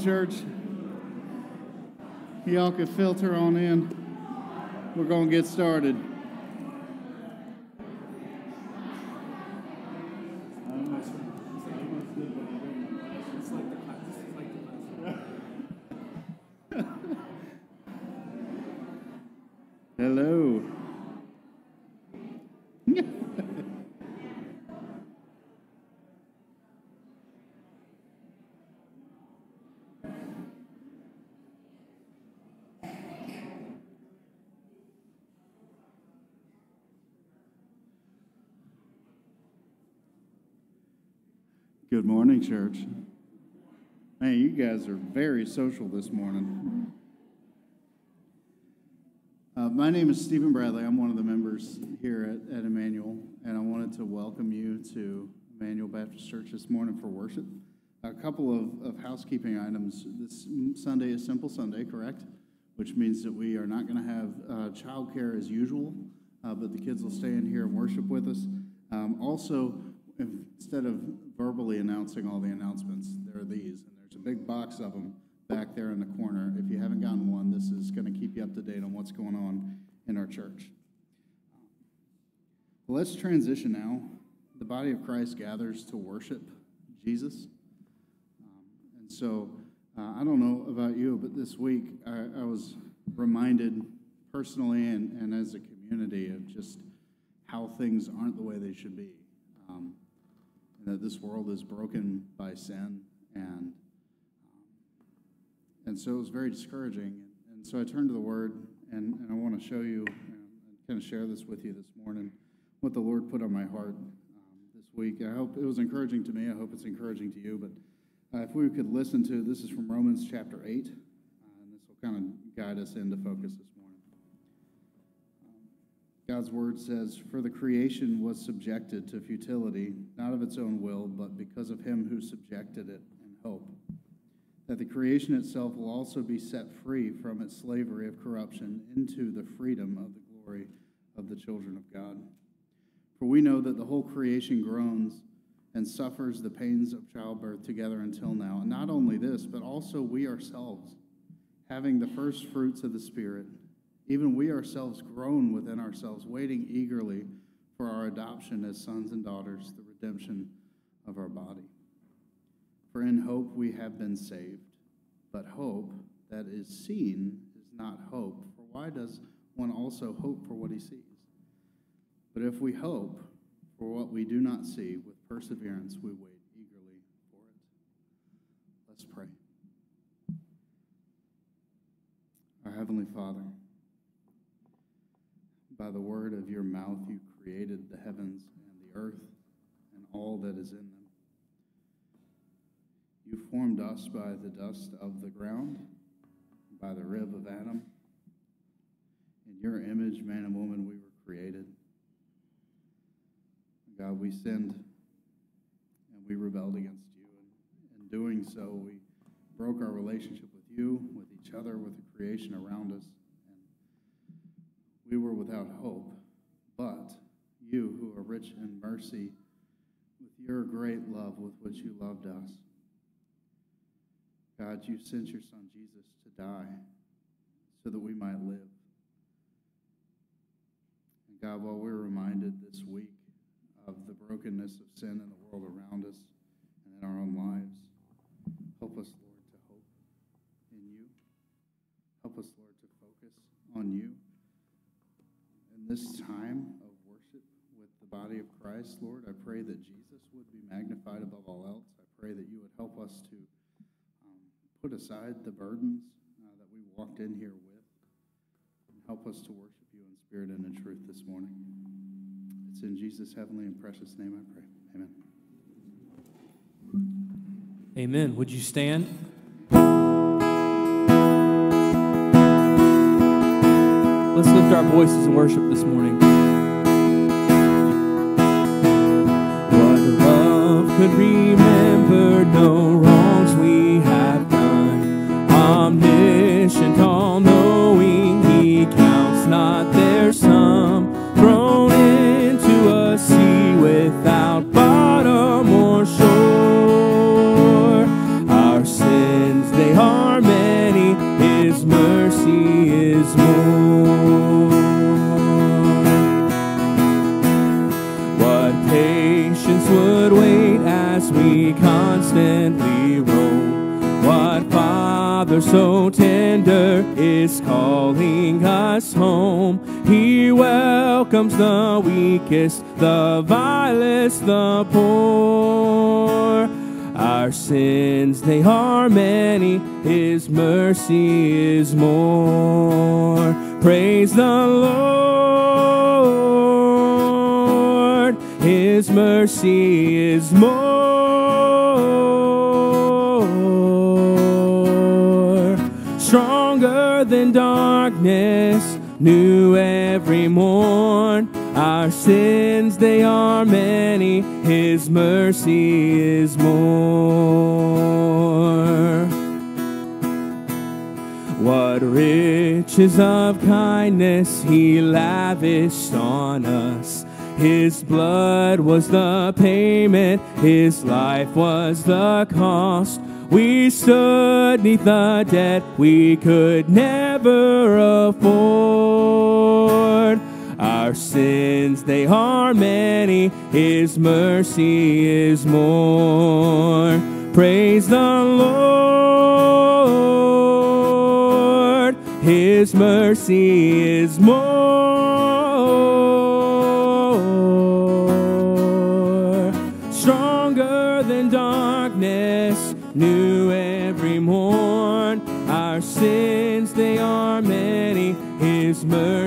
church. Y'all can filter on in. We're going to get started. Good morning, church. Man, you guys are very social this morning. Uh, my name is Stephen Bradley. I'm one of the members here at, at Immanuel, and I wanted to welcome you to Immanuel Baptist Church this morning for worship. A couple of, of housekeeping items. This Sunday is Simple Sunday, correct? Which means that we are not going to have uh, childcare as usual, uh, but the kids will stay in here and worship with us. Um, also, instead of verbally announcing all the announcements, there are these, and there's a big box of them back there in the corner. If you haven't gotten one, this is going to keep you up to date on what's going on in our church. Well, let's transition now. The body of Christ gathers to worship Jesus. Um, and so, uh, I don't know about you, but this week I, I was reminded personally and, and as a community of just how things aren't the way they should be. That this world is broken by sin, and um, and so it was very discouraging. And so I turned to the Word, and, and I want to show you and kind of share this with you this morning, what the Lord put on my heart um, this week. I hope it was encouraging to me. I hope it's encouraging to you. But uh, if we could listen to this is from Romans chapter eight, uh, and this will kind of guide us into focus this God's word says, For the creation was subjected to futility, not of its own will, but because of him who subjected it in hope. That the creation itself will also be set free from its slavery of corruption into the freedom of the glory of the children of God. For we know that the whole creation groans and suffers the pains of childbirth together until now. And not only this, but also we ourselves, having the first fruits of the Spirit even we ourselves groan within ourselves, waiting eagerly for our adoption as sons and daughters, the redemption of our body. For in hope we have been saved. But hope that is seen is not hope. For why does one also hope for what he sees? But if we hope for what we do not see, with perseverance we wait eagerly for it. Let's pray. Our Heavenly Father, by the word of your mouth you created the heavens and the earth and all that is in them. You formed us by the dust of the ground, by the rib of Adam. In your image, man and woman, we were created. God, we sinned and we rebelled against you. And in doing so, we broke our relationship with you, with each other, with the creation around us we were without hope. But you, who are rich in mercy, with your great love with which you loved us, God, you sent your Son Jesus to die so that we might live. And God, while we're reminded this week of the brokenness of sin in the world around us and in our own lives, help us, Lord, to hope in you. Help us, Lord, to focus on you this time of worship with the body of Christ, Lord, I pray that Jesus would be magnified above all else. I pray that you would help us to um, put aside the burdens uh, that we walked in here with and help us to worship you in spirit and in truth this morning. It's in Jesus' heavenly and precious name I pray. Amen. Amen. Would you stand? Let's lift our voices in worship this morning. What love could remember Father so tender is calling us home? He welcomes the weakest, the vilest, the poor. Our sins, they are many, His mercy is more. Praise the Lord, His mercy is more. Darkness, new every morn. Our sins, they are many, His mercy is more. What riches of kindness He lavished on us. His blood was the payment, His life was the cost. We stood neath the debt we could never afford. Our sins, they are many, His mercy is more. Praise the Lord, His mercy is more.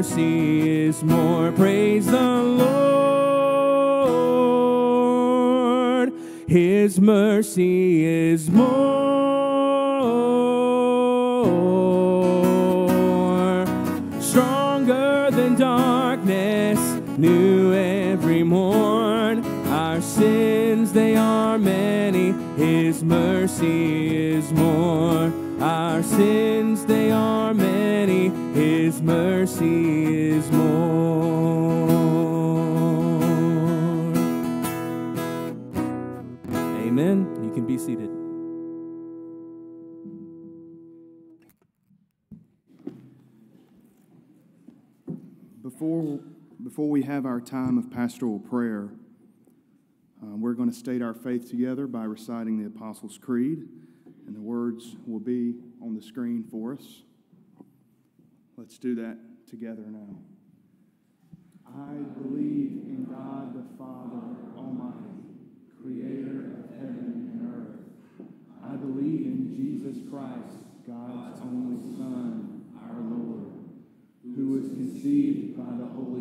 Mercy is more. Praise the Lord, His mercy is more. Stronger than darkness, new every morn. Our sins, they are many, His mercy is more. Our sins, they are many, His mercy before we have our time of pastoral prayer, uh, we're going to state our faith together by reciting the Apostles' Creed, and the words will be on the screen for us. Let's do that together now. I believe in God the Father Almighty, creator of heaven and earth. I believe in Jesus Christ, God's only Son, our Lord who was conceived by the Holy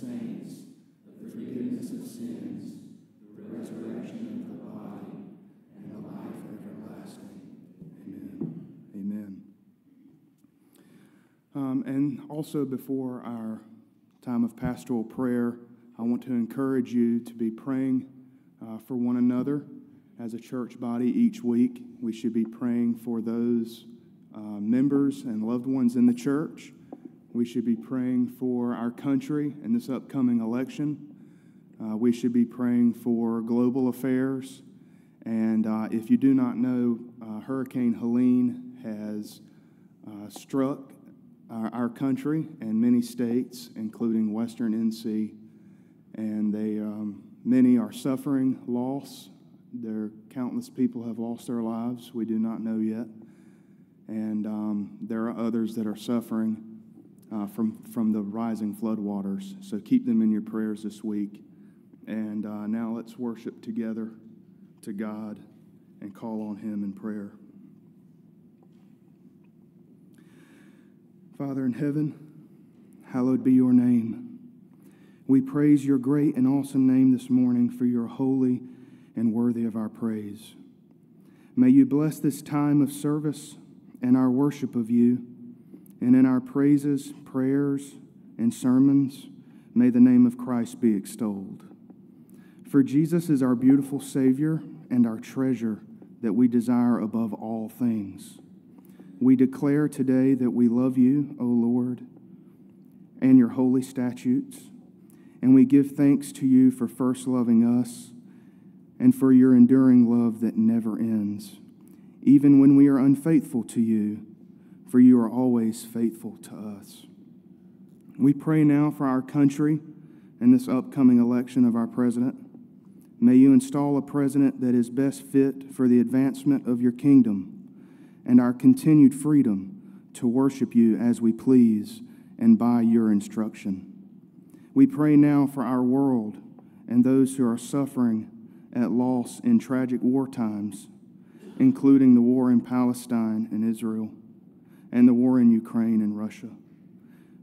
saints, the forgiveness of sins, the resurrection of the body, and the life everlasting. Amen. Amen. Um, and also, before our time of pastoral prayer, I want to encourage you to be praying uh, for one another as a church body each week. We should be praying for those uh, members and loved ones in the church. We should be praying for our country in this upcoming election. Uh, we should be praying for global affairs. And uh, if you do not know, uh, Hurricane Helene has uh, struck our, our country and many states, including Western NC, and they um, many are suffering loss. There, countless people have lost their lives. We do not know yet, and um, there are others that are suffering uh, from from the rising floodwaters. So keep them in your prayers this week. And uh, now let's worship together to God and call on Him in prayer. Father in heaven, hallowed be your name. We praise your great and awesome name this morning, for you're holy and worthy of our praise. May you bless this time of service and our worship of you, and in our praises, prayers, and sermons, may the name of Christ be extolled. For Jesus is our beautiful Savior and our treasure that we desire above all things. We declare today that we love you, O Lord, and your holy statutes, and we give thanks to you for first loving us and for your enduring love that never ends, even when we are unfaithful to you, for you are always faithful to us. We pray now for our country and this upcoming election of our president. May you install a president that is best fit for the advancement of your kingdom and our continued freedom to worship you as we please and by your instruction. We pray now for our world and those who are suffering at loss in tragic war times, including the war in Palestine and Israel and the war in Ukraine and Russia.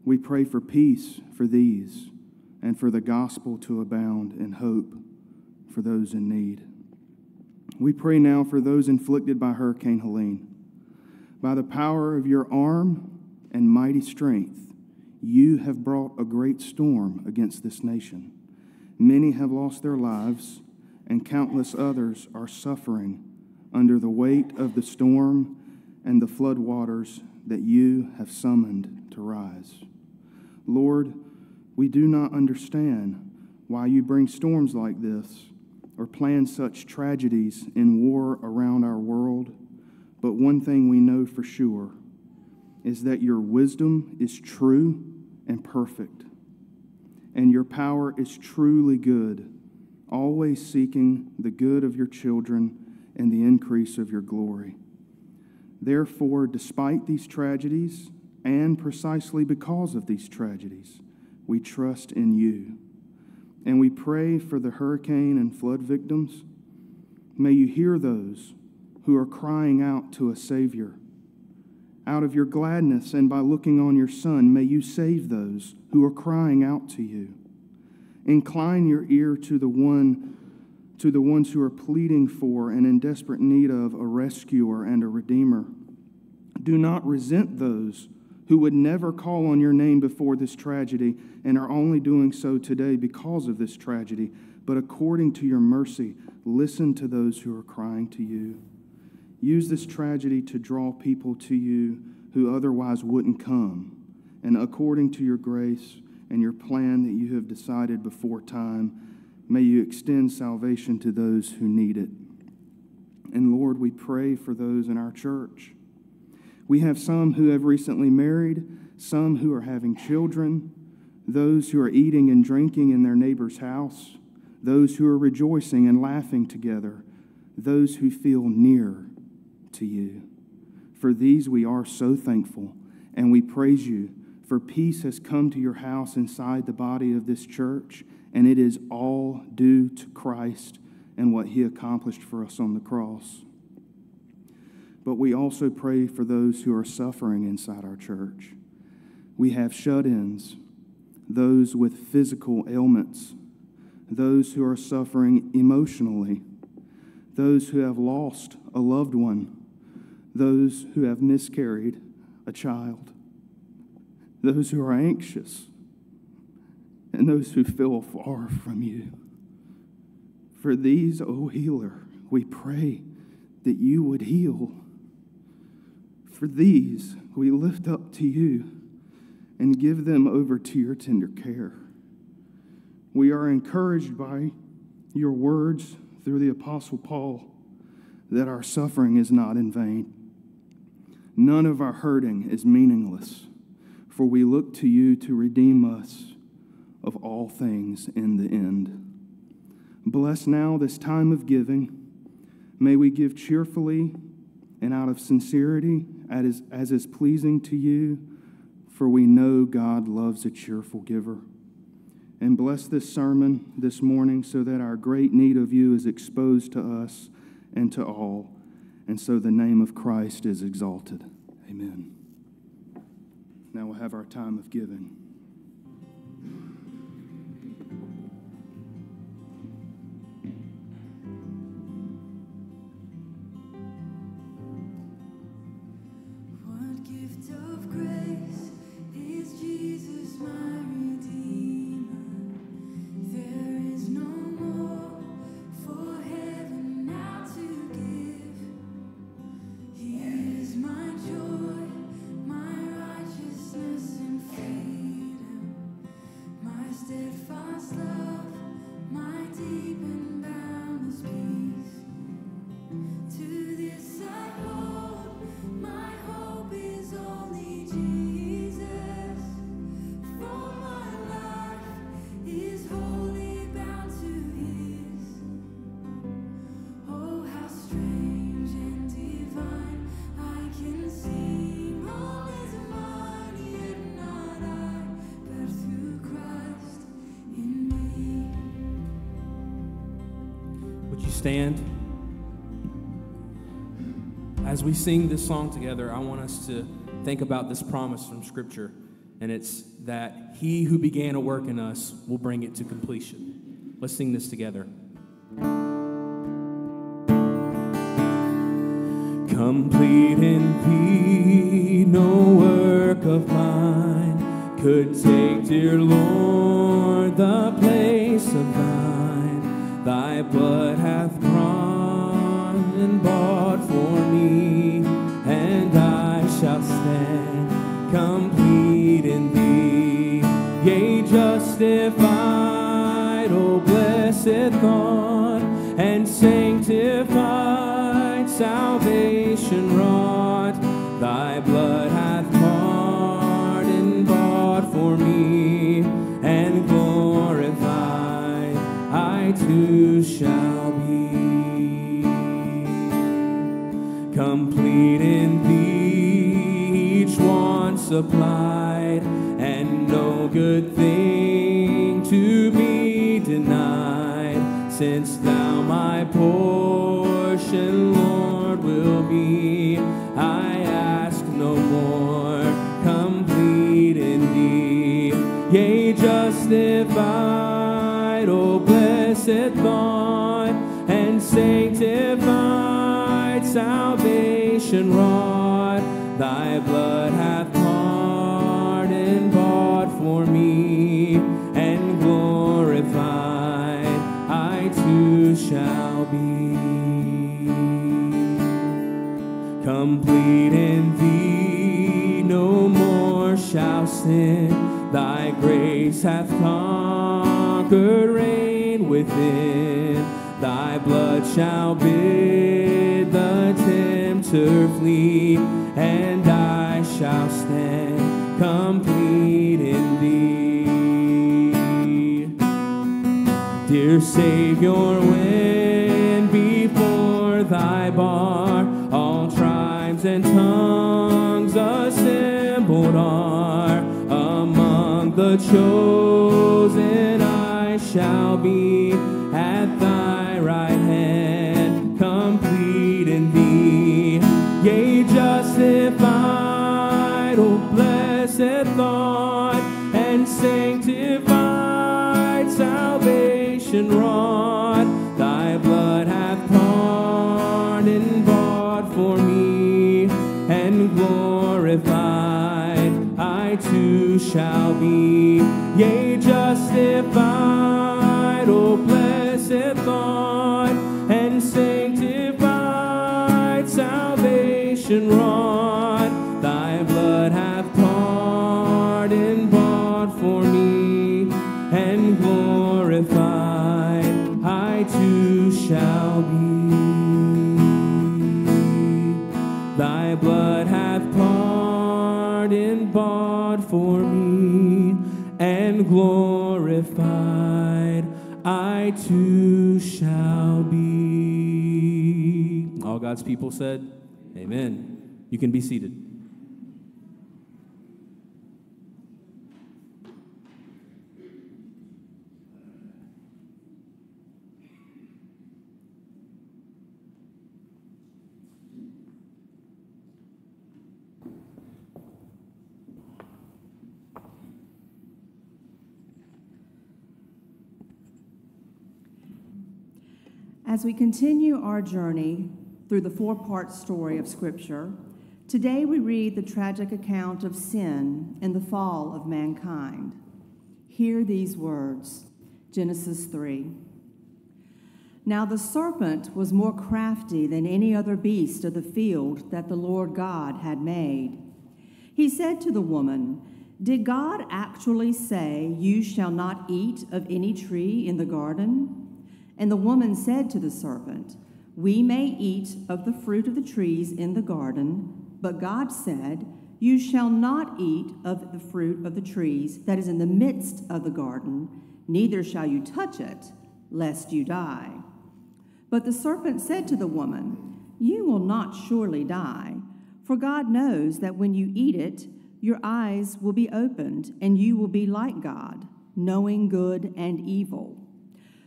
We pray for peace for these and for the gospel to abound in hope for those in need. We pray now for those inflicted by Hurricane Helene. By the power of your arm and mighty strength, you have brought a great storm against this nation. Many have lost their lives and countless others are suffering under the weight of the storm and the flood waters that you have summoned to rise. Lord, we do not understand why you bring storms like this or plan such tragedies in war around our world, but one thing we know for sure is that your wisdom is true and perfect, and your power is truly good always seeking the good of your children and the increase of your glory. Therefore, despite these tragedies, and precisely because of these tragedies, we trust in you. And we pray for the hurricane and flood victims. May you hear those who are crying out to a Savior. Out of your gladness and by looking on your Son, may you save those who are crying out to you. Incline your ear to the one to the ones who are pleading for and in desperate need of a rescuer and a redeemer. Do not resent those who would never call on your name before this tragedy and are only doing so today because of this tragedy. But according to your mercy, listen to those who are crying to you. Use this tragedy to draw people to you who otherwise wouldn't come. And according to your grace, and your plan that you have decided before time. May you extend salvation to those who need it. And Lord, we pray for those in our church. We have some who have recently married, some who are having children, those who are eating and drinking in their neighbor's house, those who are rejoicing and laughing together, those who feel near to you. For these we are so thankful, and we praise you for peace has come to your house inside the body of this church, and it is all due to Christ and what he accomplished for us on the cross. But we also pray for those who are suffering inside our church. We have shut ins, those with physical ailments, those who are suffering emotionally, those who have lost a loved one, those who have miscarried a child those who are anxious, and those who feel far from you. For these, O oh healer, we pray that you would heal. For these, we lift up to you and give them over to your tender care. We are encouraged by your words through the Apostle Paul that our suffering is not in vain. None of our hurting is meaningless for we look to you to redeem us of all things in the end. Bless now this time of giving. May we give cheerfully and out of sincerity as, as is pleasing to you, for we know God loves a cheerful giver. And bless this sermon this morning so that our great need of you is exposed to us and to all, and so the name of Christ is exalted. Amen. Now we'll have our time of giving. Stand. As we sing this song together, I want us to think about this promise from Scripture, and it's that He who began a work in us will bring it to completion. Let's sing this together. Complete in thee, no work of mine could take, dear Lord, the place of thine. Thy blood justified, O oh, blessed thought, and sanctified, salvation wrought. Thy blood hath pardoned, bought for me, and glorified, I too shall be. Complete in thee, each one supplied, and no good thing since thou my portion, Lord, will be. I ask no more, complete in thee, yea, justified, O blessed thought, and sanctified, salvation wrought. Thy blood Complete in thee, no more shall sin. Thy grace hath conquered, reign within. Thy blood shall bid the tempter flee, and I shall stand complete in thee. Dear Savior, when before thy bar and tongues assembled are, among the chosen I shall be at thy right hand, complete in thee. Yea, justified, O blessed thought, and sanctified, salvation wrought. Too shall be. Yea, justified, O blessed thought, and sanctified, salvation wrought. Glorified, I too shall be. All God's people said, Amen. You can be seated. As we continue our journey through the four part story of Scripture, today we read the tragic account of sin and the fall of mankind. Hear these words Genesis 3. Now the serpent was more crafty than any other beast of the field that the Lord God had made. He said to the woman, Did God actually say, You shall not eat of any tree in the garden? And the woman said to the serpent, We may eat of the fruit of the trees in the garden, but God said, You shall not eat of the fruit of the trees that is in the midst of the garden, neither shall you touch it, lest you die. But the serpent said to the woman, You will not surely die, for God knows that when you eat it, your eyes will be opened, and you will be like God, knowing good and evil.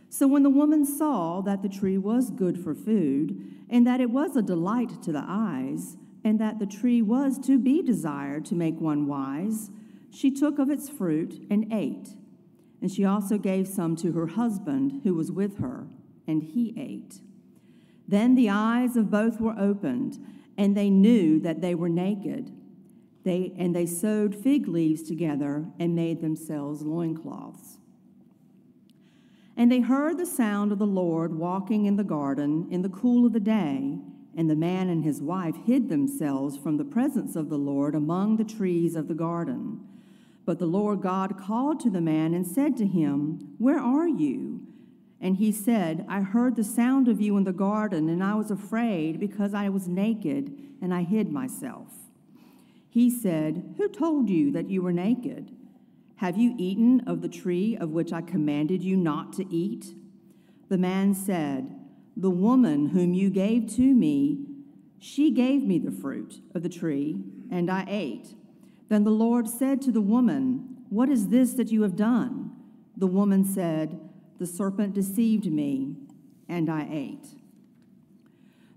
So when the woman saw that the tree was good for food, and that it was a delight to the eyes, and that the tree was to be desired to make one wise, she took of its fruit and ate. And she also gave some to her husband who was with her, and he ate. Then the eyes of both were opened, and they knew that they were naked. They, and they sewed fig leaves together and made themselves loincloths. And they heard the sound of the Lord walking in the garden in the cool of the day, and the man and his wife hid themselves from the presence of the Lord among the trees of the garden. But the Lord God called to the man and said to him, Where are you? And he said, I heard the sound of you in the garden, and I was afraid because I was naked, and I hid myself. He said, Who told you that you were naked? Have you eaten of the tree of which I commanded you not to eat? The man said, The woman whom you gave to me, she gave me the fruit of the tree, and I ate. Then the Lord said to the woman, What is this that you have done? The woman said, The serpent deceived me, and I ate.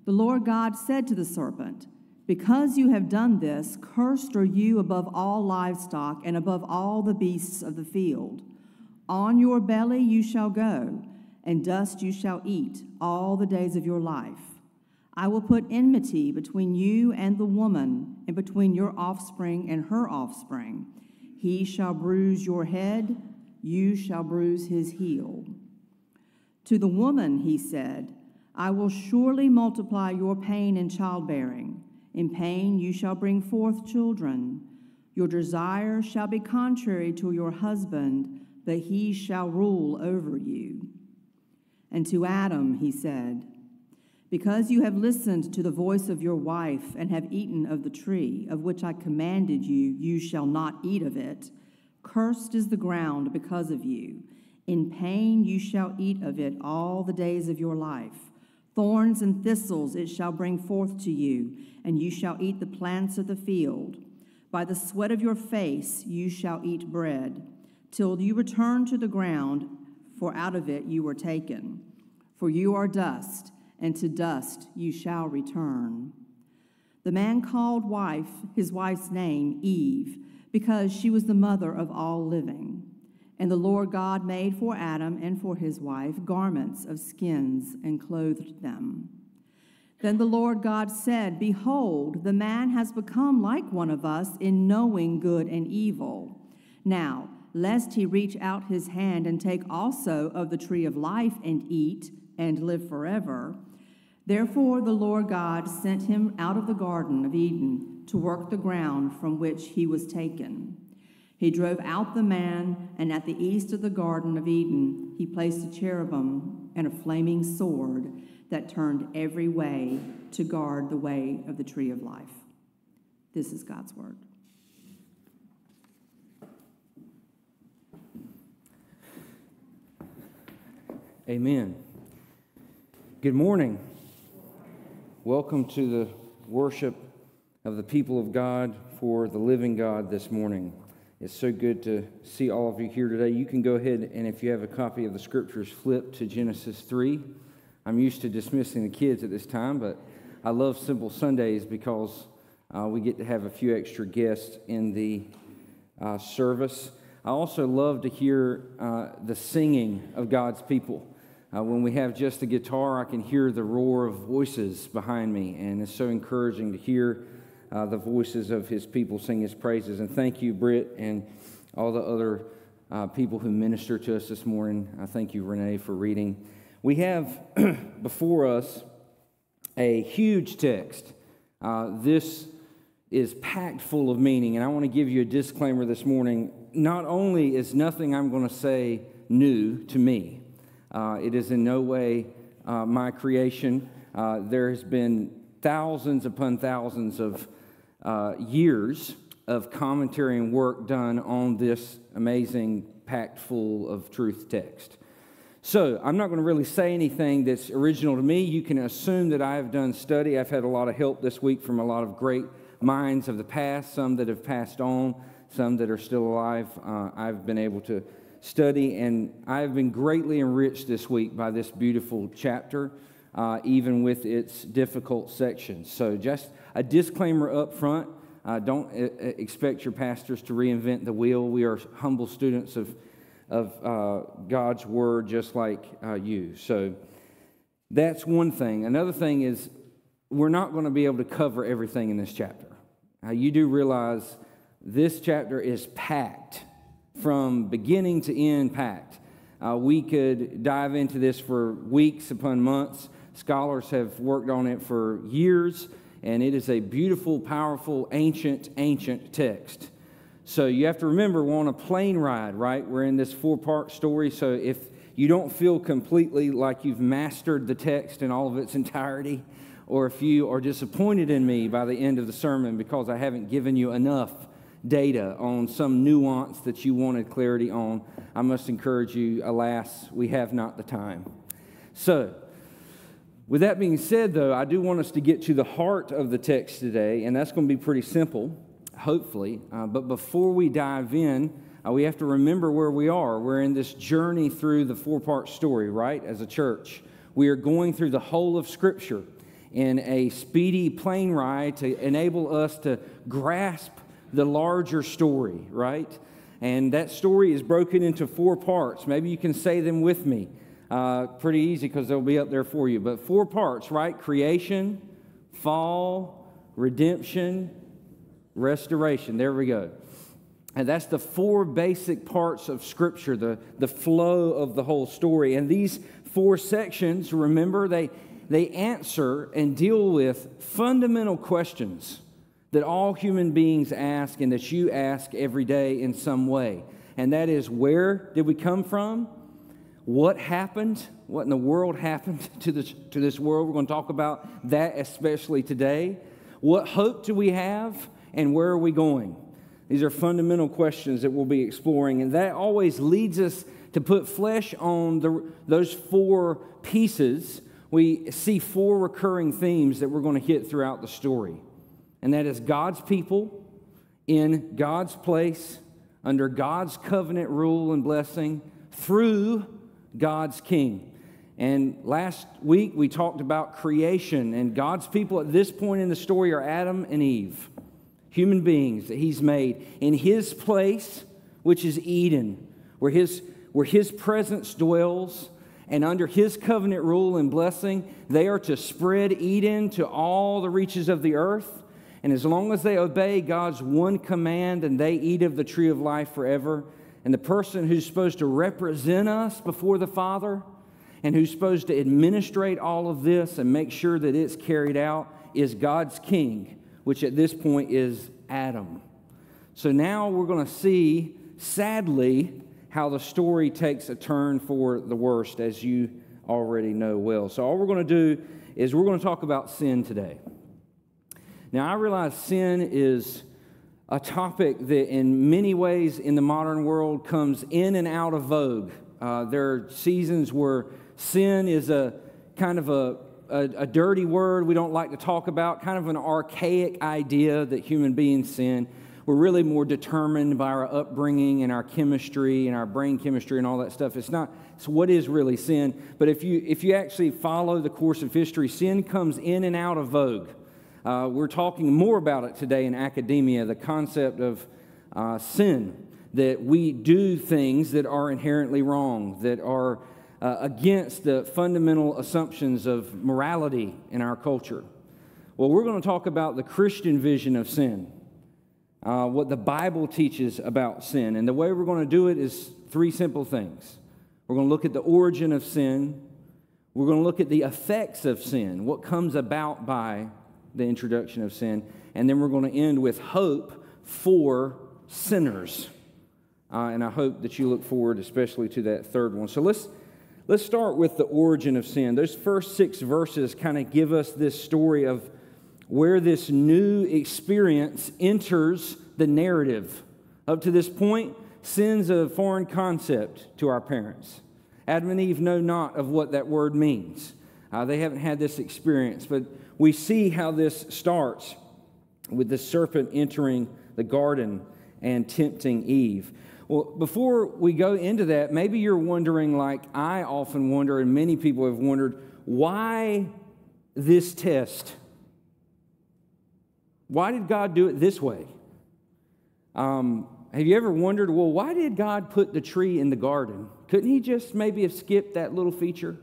The Lord God said to the serpent, because you have done this, cursed are you above all livestock and above all the beasts of the field. On your belly you shall go, and dust you shall eat all the days of your life. I will put enmity between you and the woman, and between your offspring and her offspring. He shall bruise your head, you shall bruise his heel. To the woman he said, I will surely multiply your pain in childbearing. In pain you shall bring forth children. Your desire shall be contrary to your husband, but he shall rule over you. And to Adam he said, Because you have listened to the voice of your wife and have eaten of the tree of which I commanded you, you shall not eat of it. Cursed is the ground because of you. In pain you shall eat of it all the days of your life. Thorns and thistles it shall bring forth to you, and you shall eat the plants of the field. By the sweat of your face you shall eat bread, till you return to the ground, for out of it you were taken. For you are dust, and to dust you shall return. The man called wife his wife's name Eve, because she was the mother of all living. And the Lord God made for Adam and for his wife garments of skins and clothed them. Then the Lord God said, Behold, the man has become like one of us in knowing good and evil. Now, lest he reach out his hand and take also of the tree of life and eat and live forever. Therefore, the Lord God sent him out of the Garden of Eden to work the ground from which he was taken. He drove out the man, and at the east of the Garden of Eden, he placed a cherubim and a flaming sword that turned every way to guard the way of the tree of life. This is God's word. Amen. Good morning. Welcome to the worship of the people of God for the living God this morning. It's so good to see all of you here today. You can go ahead and, if you have a copy of the scriptures, flip to Genesis 3. I'm used to dismissing the kids at this time, but I love Simple Sundays because uh, we get to have a few extra guests in the uh, service. I also love to hear uh, the singing of God's people. Uh, when we have just the guitar, I can hear the roar of voices behind me, and it's so encouraging to hear uh, the voices of his people sing his praises. And thank you, Britt, and all the other uh, people who minister to us this morning. I thank you, Renee, for reading. We have before us a huge text. Uh, this is packed full of meaning, and I want to give you a disclaimer this morning. Not only is nothing I'm going to say new to me, uh, it is in no way uh, my creation. Uh, there has been thousands upon thousands of uh, years of commentary and work done on this amazing, packed full of truth text. So, I'm not going to really say anything that's original to me. You can assume that I have done study. I've had a lot of help this week from a lot of great minds of the past, some that have passed on, some that are still alive. Uh, I've been able to study, and I have been greatly enriched this week by this beautiful chapter, uh, even with its difficult sections. So, just a disclaimer up front uh, don't expect your pastors to reinvent the wheel. We are humble students of, of uh, God's word, just like uh, you. So, that's one thing. Another thing is, we're not going to be able to cover everything in this chapter. you do realize this chapter is packed from beginning to end, packed. Uh, we could dive into this for weeks upon months. Scholars have worked on it for years, and it is a beautiful, powerful, ancient, ancient text. So you have to remember, we're on a plane ride, right? We're in this four part story. So if you don't feel completely like you've mastered the text in all of its entirety, or if you are disappointed in me by the end of the sermon because I haven't given you enough data on some nuance that you wanted clarity on, I must encourage you, alas, we have not the time. So, with that being said, though, I do want us to get to the heart of the text today, and that's going to be pretty simple, hopefully. Uh, but before we dive in, uh, we have to remember where we are. We're in this journey through the four part story, right, as a church. We are going through the whole of Scripture in a speedy plane ride to enable us to grasp the larger story, right? And that story is broken into four parts. Maybe you can say them with me. Uh, pretty easy because they'll be up there for you. But four parts, right? Creation, fall, redemption, restoration. There we go. And that's the four basic parts of Scripture, the, the flow of the whole story. And these four sections, remember, they, they answer and deal with fundamental questions that all human beings ask and that you ask every day in some way. And that is where did we come from? What happened? What in the world happened to this, to this world? We're going to talk about that especially today. What hope do we have? And where are we going? These are fundamental questions that we'll be exploring. And that always leads us to put flesh on the, those four pieces. We see four recurring themes that we're going to hit throughout the story and that is God's people in God's place, under God's covenant rule and blessing, through God's king. And last week we talked about creation, and God's people at this point in the story are Adam and Eve, human beings that He's made in His place, which is Eden, where His, where his presence dwells. And under his covenant rule and blessing, they are to spread Eden to all the reaches of the earth. And as long as they obey God's one command and they eat of the tree of life forever, and the person who's supposed to represent us before the Father and who's supposed to administrate all of this and make sure that it's carried out is God's king, which at this point is Adam. So now we're going to see, sadly, how the story takes a turn for the worst, as you already know well. So, all we're going to do is we're going to talk about sin today. Now, I realize sin is a topic that, in many ways, in the modern world comes in and out of vogue. Uh, there are seasons where sin is a kind of a, a, a dirty word we don't like to talk about, kind of an archaic idea that human beings sin. We're really more determined by our upbringing and our chemistry and our brain chemistry and all that stuff. It's not, it's what is really sin. But if you, if you actually follow the course of history, sin comes in and out of vogue. Uh, we're talking more about it today in academia the concept of uh, sin, that we do things that are inherently wrong, that are uh, against the fundamental assumptions of morality in our culture. Well, we're going to talk about the Christian vision of sin, uh, what the Bible teaches about sin. And the way we're going to do it is three simple things. We're going to look at the origin of sin, we're going to look at the effects of sin, what comes about by the introduction of sin. And then we're going to end with hope for sinners. Uh, and I hope that you look forward especially to that third one. So let's, let's start with the origin of sin. Those first six verses kind of give us this story of where this new experience enters the narrative. Up to this point, sin's a foreign concept to our parents. Adam and Eve know not of what that word means. Uh, they haven't had this experience, but we see how this starts with the serpent entering the garden and tempting Eve. Well, before we go into that, maybe you're wondering, like I often wonder, and many people have wondered, why this test? Why did God do it this way? Um, have you ever wondered, well, why did God put the tree in the garden? Couldn't He just maybe have skipped that little feature?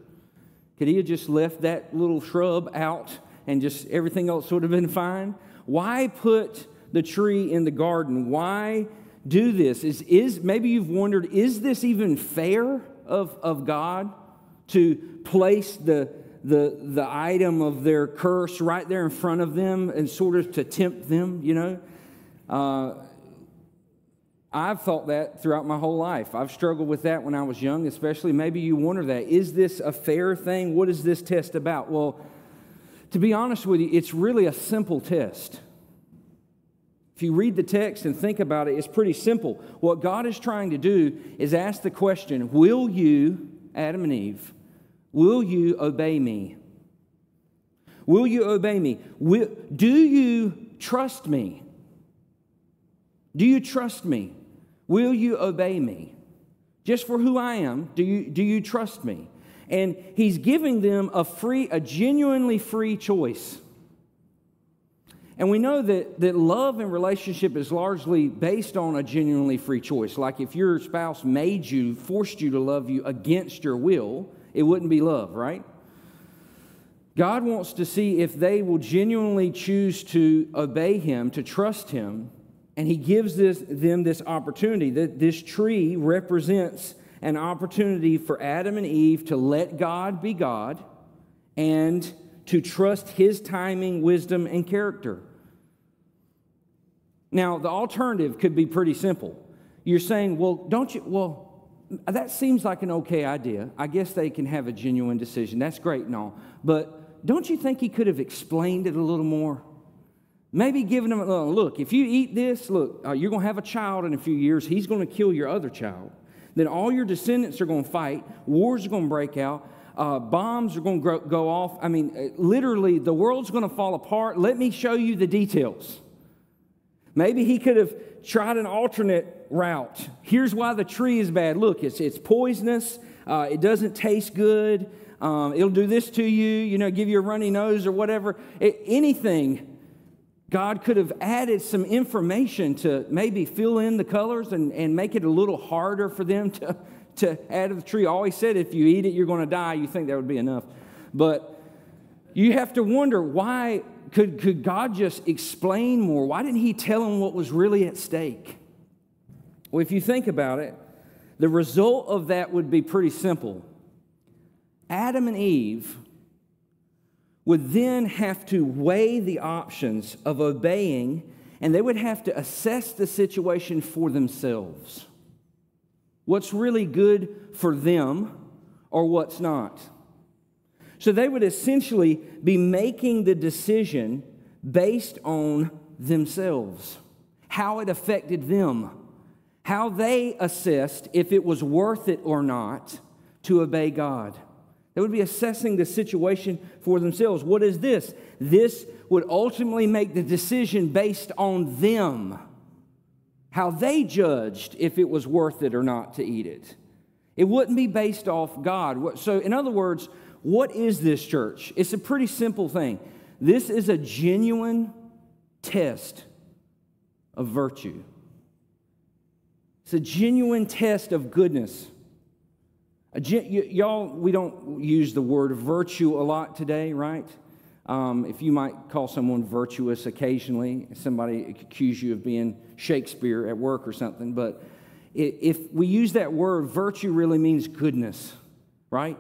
Could He have just left that little shrub out and just everything else would have been fine? Why put the tree in the garden? Why do this? Is, is maybe you've wondered, is this even fair of, of God to place the, the, the item of their curse right there in front of them and sort of to tempt them, you know? Uh, I've thought that throughout my whole life. I've struggled with that when I was young, especially. Maybe you wonder that. Is this a fair thing? What is this test about? Well, to be honest with you, it's really a simple test. If you read the text and think about it, it's pretty simple. What God is trying to do is ask the question Will you, Adam and Eve, will you obey me? Will you obey me? Will, do you trust me? Do you trust me? Will you obey me? Just for who I am, do you, do you trust me? And he's giving them a free, a genuinely free choice. And we know that, that love and relationship is largely based on a genuinely free choice. Like if your spouse made you, forced you to love you against your will, it wouldn't be love, right? God wants to see if they will genuinely choose to obey Him, to trust Him, and he gives this, them this opportunity. That this tree represents an opportunity for Adam and Eve to let God be God and to trust his timing, wisdom, and character. Now, the alternative could be pretty simple. You're saying, well, don't you, well, that seems like an okay idea. I guess they can have a genuine decision. That's great and all. But don't you think he could have explained it a little more? Maybe giving them, uh, look, if you eat this, look, uh, you're going to have a child in a few years. He's going to kill your other child. Then all your descendants are going to fight. Wars are going to break out. Uh, bombs are going to go off. I mean, uh, literally, the world's going to fall apart. Let me show you the details. Maybe he could have tried an alternate route. Here's why the tree is bad. Look, it's, it's poisonous. Uh, it doesn't taste good. Um, it'll do this to you, you know, give you a runny nose or whatever. It, anything God could have added some information to maybe fill in the colors and, and make it a little harder for them to, to add to the tree. Always said if you eat it, you're going to die. You think that would be enough. But you have to wonder why could, could God just explain more? Why didn't He tell them what was really at stake? Well, if you think about it, the result of that would be pretty simple. Adam and Eve would then have to weigh the options of obeying and they would have to assess the situation for themselves. What's really good for them or what's not. So they would essentially be making the decision based on themselves, how it affected them, how they assessed if it was worth it or not to obey God. They would be assessing the situation for themselves. What is this? This would ultimately make the decision based on them, how they judged if it was worth it or not to eat it. It wouldn't be based off God. So, in other words, what is this church? It's a pretty simple thing. This is a genuine test of virtue, it's a genuine test of goodness. Y'all, we don't use the word virtue a lot today, right? Um, if you might call someone virtuous occasionally, somebody accuse you of being Shakespeare at work or something, but if we use that word, virtue really means goodness, right?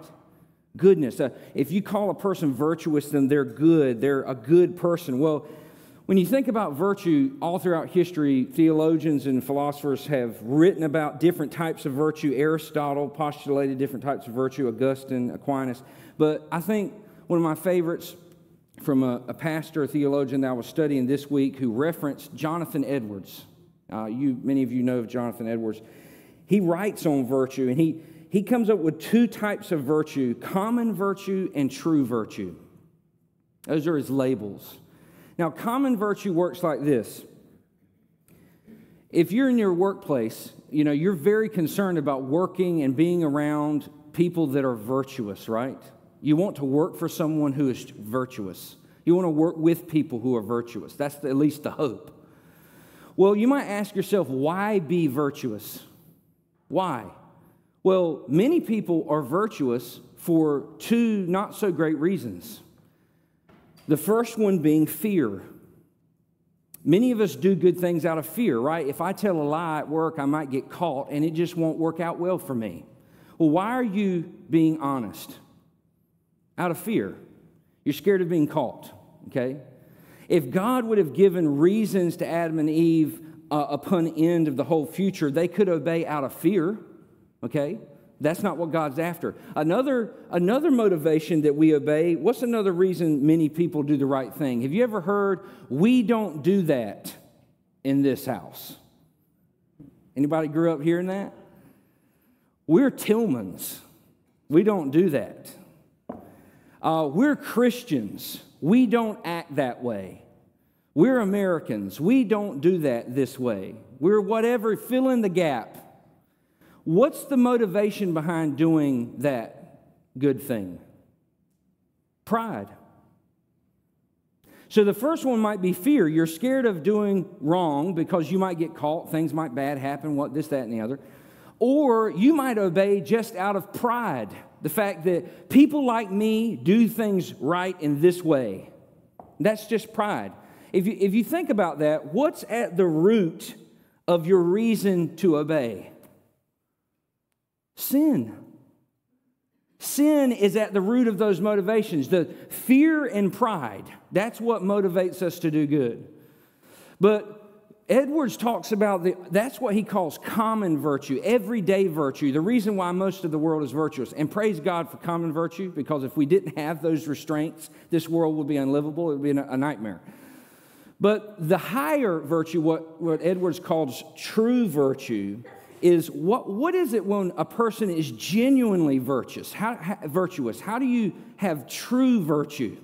Goodness. Uh, if you call a person virtuous, then they're good, they're a good person. Well, when you think about virtue, all throughout history, theologians and philosophers have written about different types of virtue. Aristotle postulated different types of virtue, Augustine, Aquinas. But I think one of my favorites from a, a pastor, a theologian that I was studying this week who referenced Jonathan Edwards. Uh, you, many of you know of Jonathan Edwards. He writes on virtue, and he, he comes up with two types of virtue common virtue and true virtue. Those are his labels. Now, common virtue works like this if you're in your workplace you know, you're very concerned about working and being around people that are virtuous, right? You want to work for someone who is virtuous. You want to work with people who are virtuous. That's the, at least the hope. Well, you might ask yourself, why be virtuous? Why? Well, many people are virtuous for two not so great reasons. The first one being fear. Many of us do good things out of fear, right? If I tell a lie at work, I might get caught and it just won't work out well for me. Well, why are you being honest? Out of fear. You're scared of being caught, okay? If God would have given reasons to Adam and Eve uh, upon end of the whole future, they could obey out of fear, okay? That's not what God's after. Another, another motivation that we obey, what's another reason many people do the right thing? Have you ever heard, we don't do that in this house? Anybody grew up hearing that? We're Tillmans. We don't do that. Uh, we're Christians. We don't act that way. We're Americans. We don't do that this way. We're whatever, fill in the gap. What's the motivation behind doing that good thing? Pride. So the first one might be fear. You're scared of doing wrong because you might get caught, things might bad happen, what this, that, and the other. Or you might obey just out of pride. The fact that people like me do things right in this way. That's just pride. If you, if you think about that, what's at the root of your reason to obey? Sin. Sin is at the root of those motivations. The fear and pride, that's what motivates us to do good. But Edwards talks about the, that's what he calls common virtue, everyday virtue, the reason why most of the world is virtuous. And praise God for common virtue, because if we didn't have those restraints, this world would be unlivable, it would be a nightmare. But the higher virtue, what, what Edwards calls true virtue, is what, what is it when a person is genuinely virtuous? How, how, virtuous? How do you have true virtue?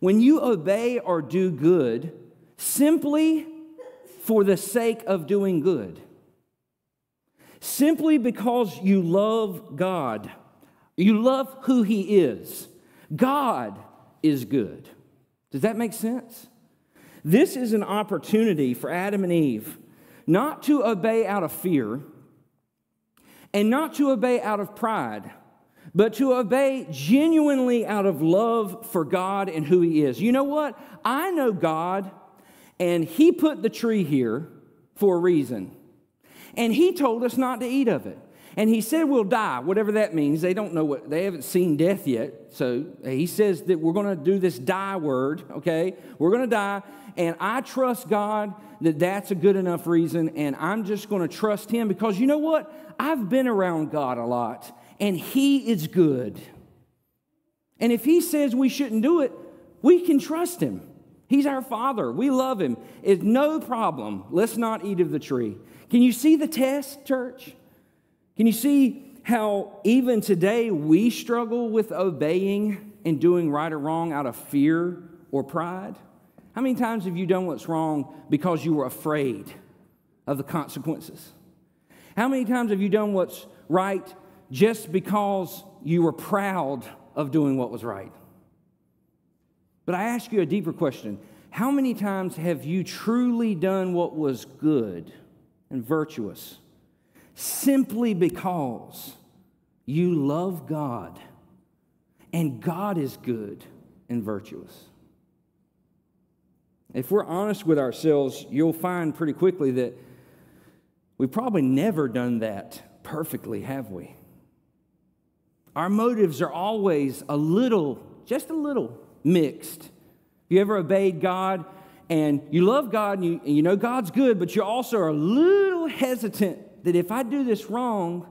When you obey or do good simply for the sake of doing good, simply because you love God, you love who He is. God is good. Does that make sense? This is an opportunity for Adam and Eve not to obey out of fear and not to obey out of pride, but to obey genuinely out of love for God and who He is. You know what? I know God, and He put the tree here for a reason. And He told us not to eat of it. And he said we'll die, whatever that means. They don't know what, they haven't seen death yet. So he says that we're going to do this die word, okay? We're going to die. And I trust God that that's a good enough reason. And I'm just going to trust him because you know what? I've been around God a lot and he is good. And if he says we shouldn't do it, we can trust him. He's our father. We love him. It's no problem. Let's not eat of the tree. Can you see the test, church? Can you see how even today we struggle with obeying and doing right or wrong out of fear or pride? How many times have you done what's wrong because you were afraid of the consequences? How many times have you done what's right just because you were proud of doing what was right? But I ask you a deeper question How many times have you truly done what was good and virtuous simply because you love God and God is good and virtuous. If we're honest with ourselves, you'll find pretty quickly that we've probably never done that perfectly, have we? Our motives are always a little, just a little mixed. You ever obeyed God and you love God and you, and you know God's good, but you also are a little hesitant that if I do this wrong,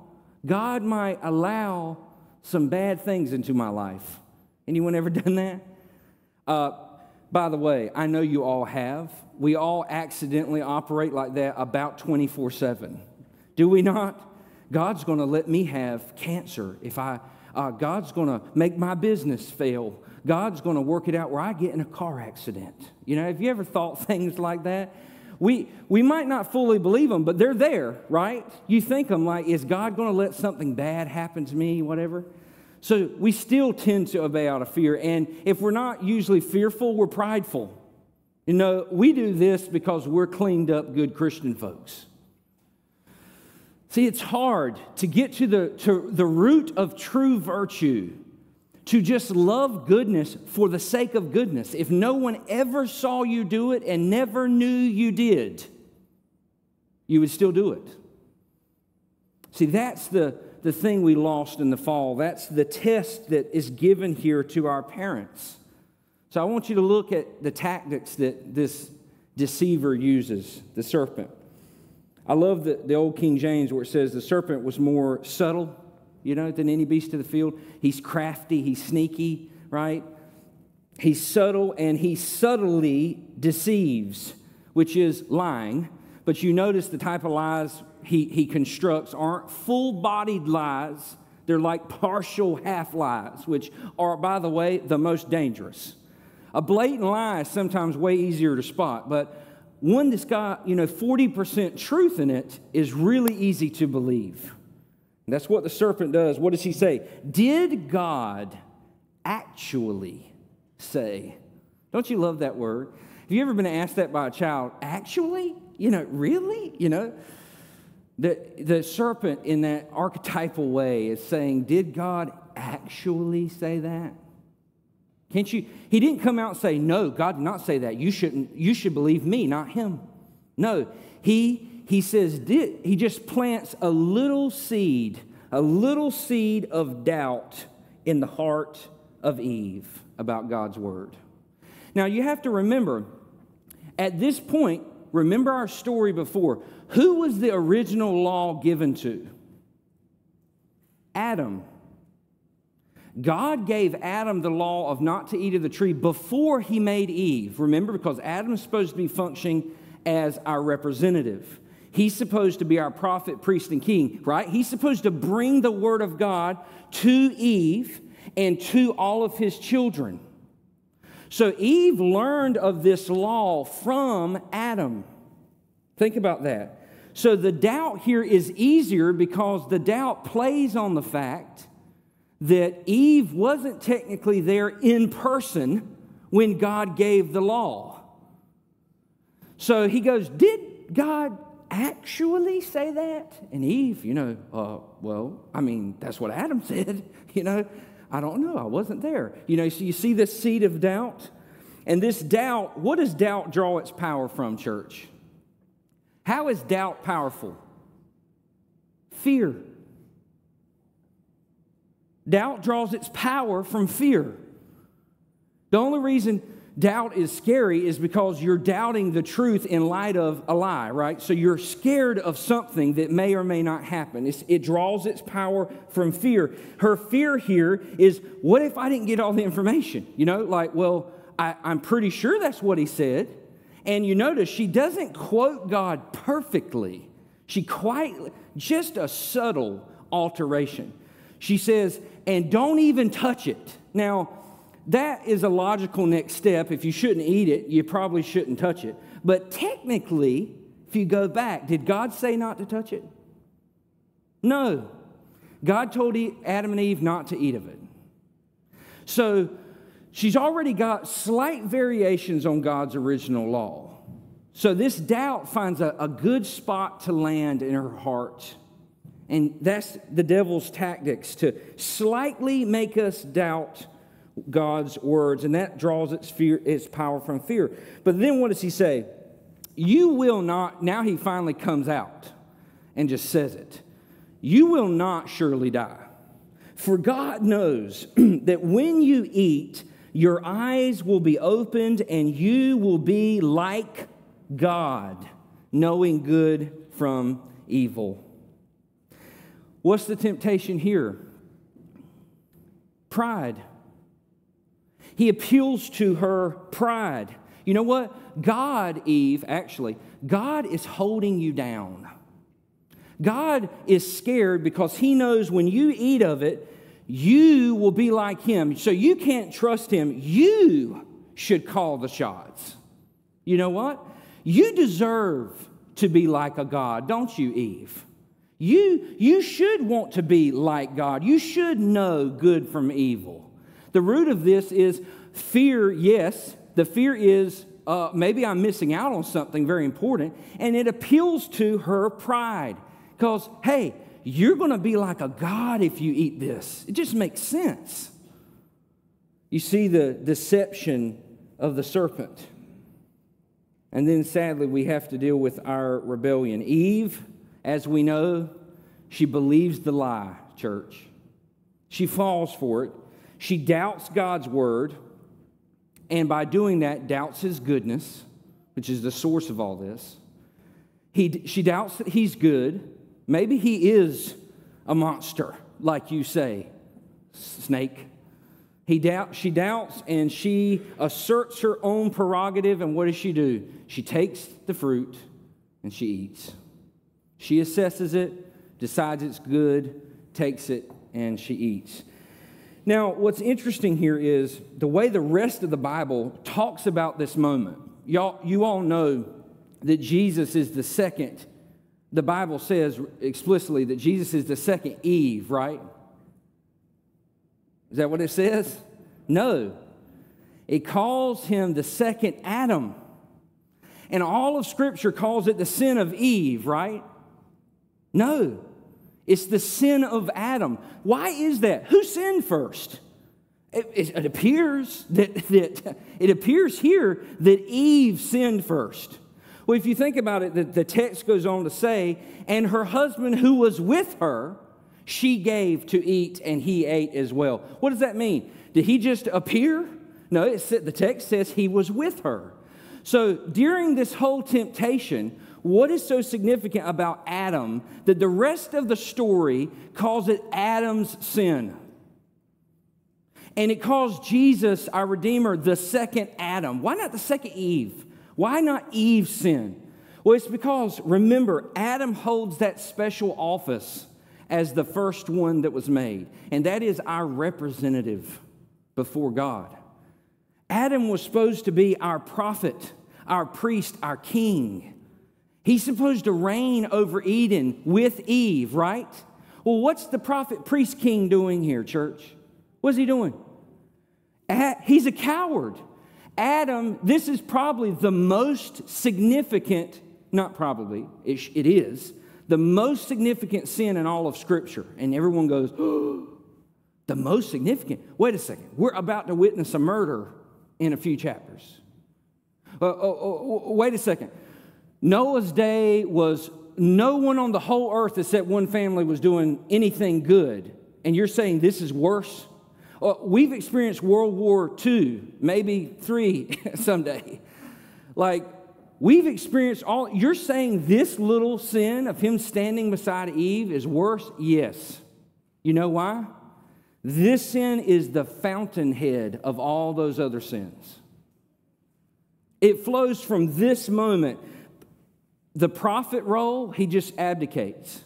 God might allow some bad things into my life. Anyone ever done that? Uh, by the way, I know you all have. We all accidentally operate like that about 24 7. Do we not? God's going to let me have cancer if I, uh, God's going to make my business fail. God's going to work it out where I get in a car accident. You know, have you ever thought things like that? We, we might not fully believe them, but they're there, right? You think them like, is God going to let something bad happen to me, whatever? So we still tend to obey out of fear. And if we're not usually fearful, we're prideful. You know, we do this because we're cleaned up good Christian folks. See, it's hard to get to the, to the root of true virtue, to just love goodness for the sake of goodness. If no one ever saw you do it and never knew you did, you would still do it. See, that's the, the thing we lost in the fall. That's the test that is given here to our parents. So I want you to look at the tactics that this deceiver uses, the serpent. I love the, the old King James where it says the serpent was more subtle, you know, than any beast of the field. He's crafty, he's sneaky, right? He's subtle and he subtly deceives, which is lying. But you notice the type of lies he, he constructs aren't full bodied lies, they're like partial half lies, which are, by the way, the most dangerous. A blatant lie is sometimes way easier to spot, but one that's got, you know, 40% truth in it is really easy to believe. That's what the serpent does. What does he say? Did God actually say? Don't you love that word? Have you ever been asked that by a child? Actually? You know, really? You know? The, the serpent, in that archetypal way, is saying, Did God actually say that? Can't you? He didn't come out and say, No, God did not say that. You shouldn't, you should believe me, not him. No, he, he says, he just plants a little seed, a little seed of doubt in the heart of Eve about God's word. Now, you have to remember, at this point, remember our story before. Who was the original law given to? Adam. God gave Adam the law of not to eat of the tree before he made Eve. Remember, because Adam is supposed to be functioning as our representative. He's supposed to be our prophet, priest, and king, right? He's supposed to bring the word of God to Eve and to all of his children. So Eve learned of this law from Adam. Think about that. So the doubt here is easier because the doubt plays on the fact that Eve wasn't technically there in person when God gave the law. So he goes, Did God actually say that? And Eve, you know, uh, well, I mean, that's what Adam said. You know, I don't know. I wasn't there. You know, so you see this seed of doubt? And this doubt, what does doubt draw its power from, church? How is doubt powerful? Fear. Doubt draws its power from fear. The only reason doubt is scary is because you're doubting the truth in light of a lie, right? So you're scared of something that may or may not happen. It's, it draws its power from fear. Her fear here is what if I didn't get all the information? You know, like, well, I, I'm pretty sure that's what he said. And you notice she doesn't quote God perfectly, she quite, just a subtle alteration. She says, and don't even touch it. Now, that is a logical next step. If you shouldn't eat it, you probably shouldn't touch it. But technically, if you go back, did God say not to touch it? No. God told Adam and Eve not to eat of it. So she's already got slight variations on God's original law. So this doubt finds a, a good spot to land in her heart. And that's the devil's tactics to slightly make us doubt God's words, and that draws its fear, its power from fear. But then what does he say? You will not, now he finally comes out and just says it. You will not surely die. For God knows that when you eat, your eyes will be opened and you will be like God, knowing good from evil. What's the temptation here? Pride. He appeals to her pride. You know what? God, Eve, actually, God is holding you down. God is scared because he knows when you eat of it, you will be like him. So you can't trust him. You should call the shots. You know what? You deserve to be like a God, don't you, Eve? You, you should want to be like God. You should know good from evil. The root of this is fear, yes. The fear is uh, maybe I'm missing out on something very important, and it appeals to her pride. Because, hey, you're going to be like a God if you eat this. It just makes sense. You see the deception of the serpent. And then sadly, we have to deal with our rebellion. Eve, as we know, she believes the lie, church. She falls for it. She doubts God's word. And by doing that, doubts his goodness, which is the source of all this. He, she doubts that he's good. Maybe he is a monster, like you say, snake. He doubt, she doubts and she asserts her own prerogative. And what does she do? She takes the fruit and she eats. She assesses it, decides it's good, takes it, and she eats. Now, what's interesting here is the way the rest of the Bible talks about this moment. Y'all, you all know that Jesus is the second. The Bible says explicitly that Jesus is the second Eve, right? Is that what it says? No. It calls him the second Adam. And all of Scripture calls it the sin of Eve, right? No. It's the sin of Adam. Why is that? Who sinned first? It, it, it, appears that, that it appears here that Eve sinned first. Well, if you think about it, the, the text goes on to say, and her husband who was with her she gave to eat, and he ate as well. What does that mean? Did he just appear? No, the text says he was with her. So during this whole temptation, what is so significant about Adam that the rest of the story calls it Adam's sin? And it calls Jesus, our Redeemer, the second Adam. Why not the second Eve? Why not Eve's sin? Well, it's because, remember, Adam holds that special office as the first one that was made, and that is our representative before God. Adam was supposed to be our prophet, our priest, our king. He's supposed to reign over Eden with Eve, right? Well, what's the prophet, priest, king doing here, church? What's he doing? He's a coward. Adam, this is probably the most significant, not probably, it is, the most significant sin in all of Scripture. And everyone goes, oh, the most significant? Wait a second. We're about to witness a murder in a few chapters. Uh, oh, oh, wait a second. Noah's day was no one on the whole earth except one family was doing anything good. And you're saying this is worse? Uh, we've experienced World War II, maybe three someday. Like, We've experienced all, you're saying this little sin of him standing beside Eve is worse? Yes. You know why? This sin is the fountainhead of all those other sins. It flows from this moment. The prophet role, he just abdicates.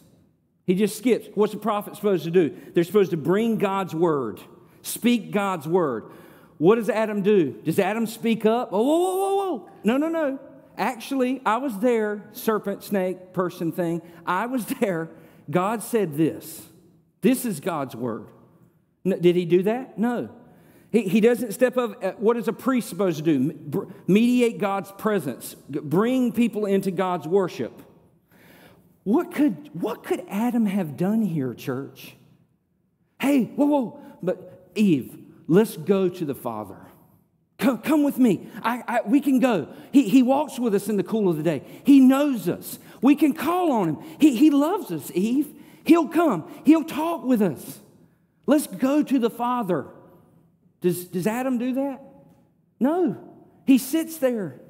He just skips. What's a prophet supposed to do? They're supposed to bring God's word, speak God's word. What does Adam do? Does Adam speak up? Oh, whoa, whoa, whoa, whoa. No, no, no. Actually, I was there, serpent, snake, person thing. I was there. God said this. This is God's word. Did he do that? No. He, he doesn't step up. Uh, what is a priest supposed to do? Mediate God's presence, bring people into God's worship. What could, what could Adam have done here, church? Hey, whoa, whoa, but Eve, let's go to the Father. Come, come with me. I, I, we can go. He, he walks with us in the cool of the day. He knows us. We can call on him. He, he loves us, Eve. He'll come. He'll talk with us. Let's go to the Father. Does, does Adam do that? No. He sits there.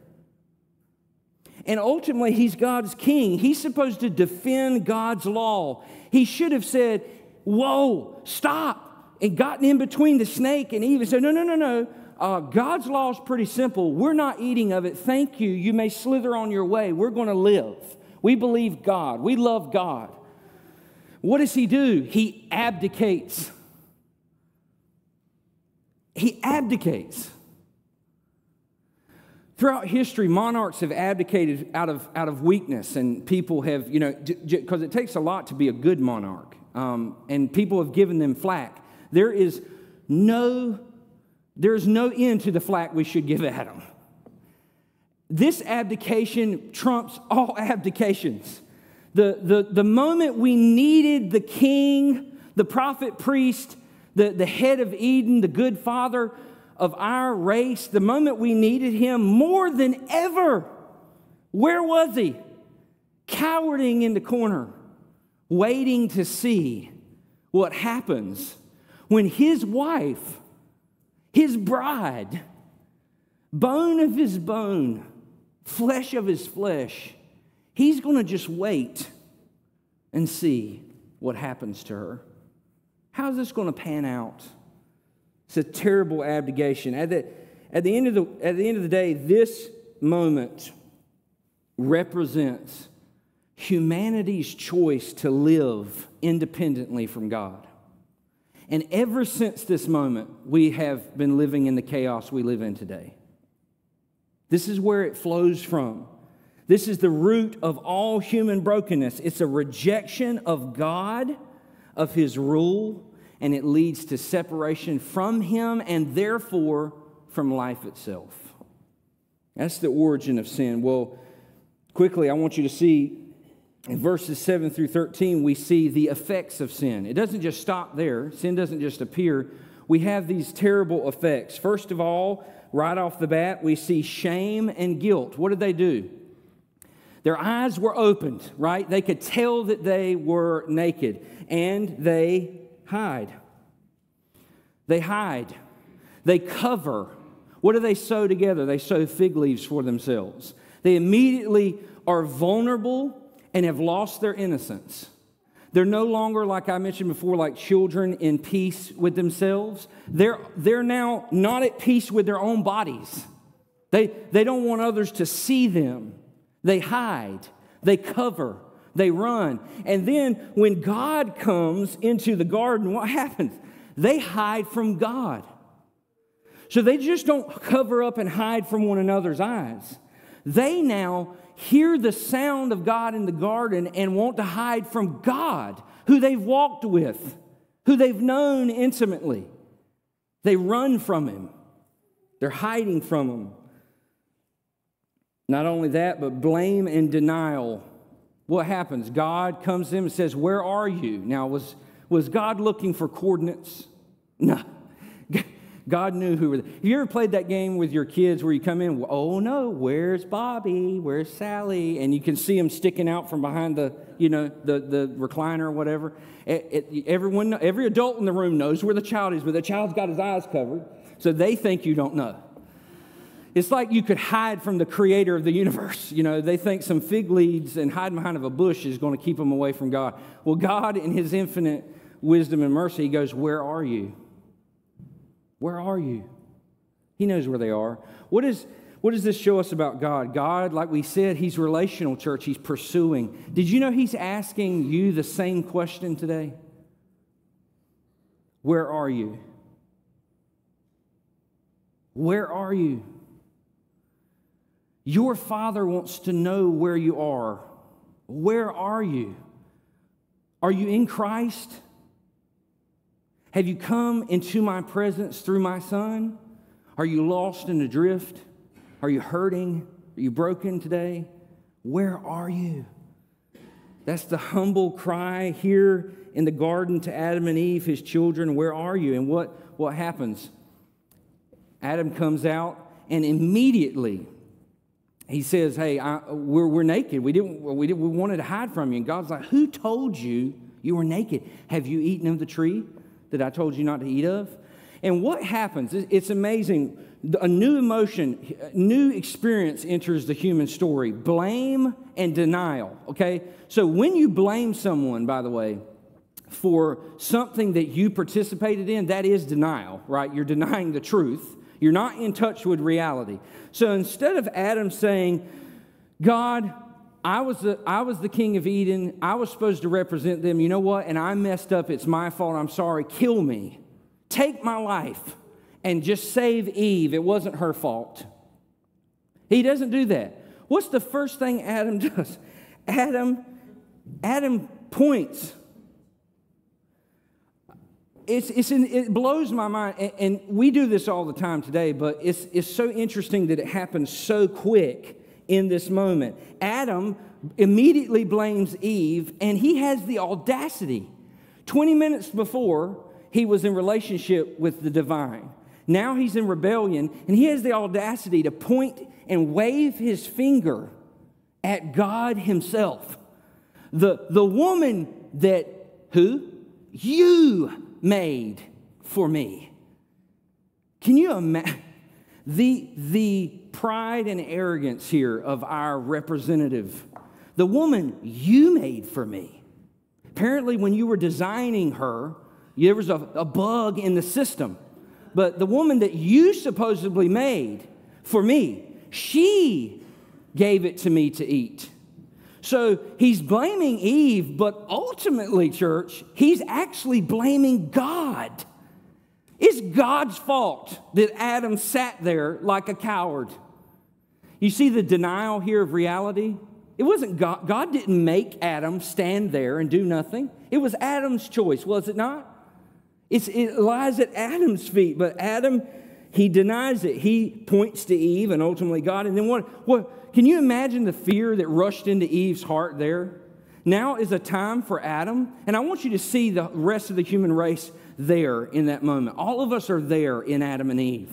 And ultimately, he's God's king. He's supposed to defend God's law. He should have said, Whoa, stop, and gotten in between the snake and Eve and said, No, no, no, no uh, God's law is pretty simple. We're not eating of it. Thank you. You may slither on your way. We're going to live. We believe God. We love God. What does he do? He abdicates. He abdicates. Throughout history, monarchs have abdicated out of, out of weakness, and people have, you know, because it takes a lot to be a good monarch, um, and people have given them flack. There is no, there is no end to the flack we should give Adam. This abdication trumps all abdications. The, the, the moment we needed the king, the prophet, priest, the, the head of Eden, the good father of our race, the moment we needed him more than ever, where was he? Cowering in the corner, waiting to see what happens when his wife, his bride, bone of his bone, flesh of his flesh, he's going to just wait and see what happens to her. How's this going to pan out? It's a terrible abdication. At the, at the, end, of the, at the end of the day, this moment represents humanity's choice to live independently from God. And ever since this moment, we have been living in the chaos we live in today. This is where it flows from. This is the root of all human brokenness. It's a rejection of God, of His rule, and it leads to separation from Him and therefore from life itself. That's the origin of sin. Well, quickly, I want you to see in verses 7 through 13, we see the effects of sin. It doesn't just stop there, sin doesn't just appear. We have these terrible effects. First of all, right off the bat, we see shame and guilt. What did they do? Their eyes were opened, right? They could tell that they were naked, and they hide. They hide. They cover. What do they sew together? They sew fig leaves for themselves. They immediately are vulnerable and have lost their innocence. They're no longer, like I mentioned before, like children in peace with themselves. They're, they're now not at peace with their own bodies. They, they don't want others to see them. They hide, they cover, they run. And then when God comes into the garden, what happens? They hide from God. So they just don't cover up and hide from one another's eyes. They now hear the sound of God in the garden and want to hide from God, who they've walked with, who they've known intimately. They run from Him, they're hiding from Him. Not only that, but blame and denial. What happens? God comes in and says, Where are you? Now, was, was God looking for coordinates? No. God knew who were there. Have you ever played that game with your kids where you come in, oh no, where's Bobby? Where's Sally? And you can see them sticking out from behind the, you know, the, the recliner or whatever. It, it, everyone, every adult in the room knows where the child is, but the child's got his eyes covered, so they think you don't know. It's like you could hide from the creator of the universe. You know, they think some fig leaves and hiding behind of a bush is going to keep them away from God. Well, God, in his infinite wisdom and mercy, he goes, Where are you? Where are you? He knows where they are. What, is, what does this show us about God? God, like we said, He's relational, church. He's pursuing. Did you know He's asking you the same question today? Where are you? Where are you? Your Father wants to know where you are. Where are you? Are you in Christ? Have you come into my presence through my son? Are you lost and adrift? Are you hurting? Are you broken today? Where are you? That's the humble cry here in the garden to Adam and Eve, his children. Where are you? And what, what happens? Adam comes out, and immediately he says, Hey, I, we're, we're naked. We, didn't, we, didn't, we wanted to hide from you. And God's like, Who told you you were naked? Have you eaten of the tree? that I told you not to eat of? And what happens? It's amazing. A new emotion, a new experience enters the human story blame and denial. Okay? So when you blame someone, by the way, for something that you participated in, that is denial, right? You're denying the truth. You're not in touch with reality. So instead of Adam saying, God, I was, the, I was the king of Eden. I was supposed to represent them. You know what? And I messed up. It's my fault. I'm sorry. Kill me. Take my life and just save Eve. It wasn't her fault. He doesn't do that. What's the first thing Adam does? Adam, Adam points. It's, it's in, it blows my mind, and, and we do this all the time today, but it's, it's so interesting that it happens so quick in this moment. Adam immediately blames Eve, and he has the audacity. 20 minutes before, he was in relationship with the divine. Now he's in rebellion, and he has the audacity to point and wave his finger at God himself. The, the woman that, who? You made for me. Can you imagine the, the pride and arrogance here of our representative? The woman you made for me. Apparently, when you were designing her, there was a, a bug in the system. But the woman that you supposedly made for me, she gave it to me to eat. So he's blaming Eve, but ultimately, church, he's actually blaming God. It's God's fault that Adam sat there like a coward. You see the denial here of reality? It wasn't God. God didn't make Adam stand there and do nothing. It was Adam's choice, was it not? It's, it lies at Adam's feet, but Adam, he denies it. He points to Eve and ultimately God. And then what, what can you imagine the fear that rushed into Eve's heart there? Now is a time for Adam, and I want you to see the rest of the human race there in that moment. All of us are there in Adam and Eve.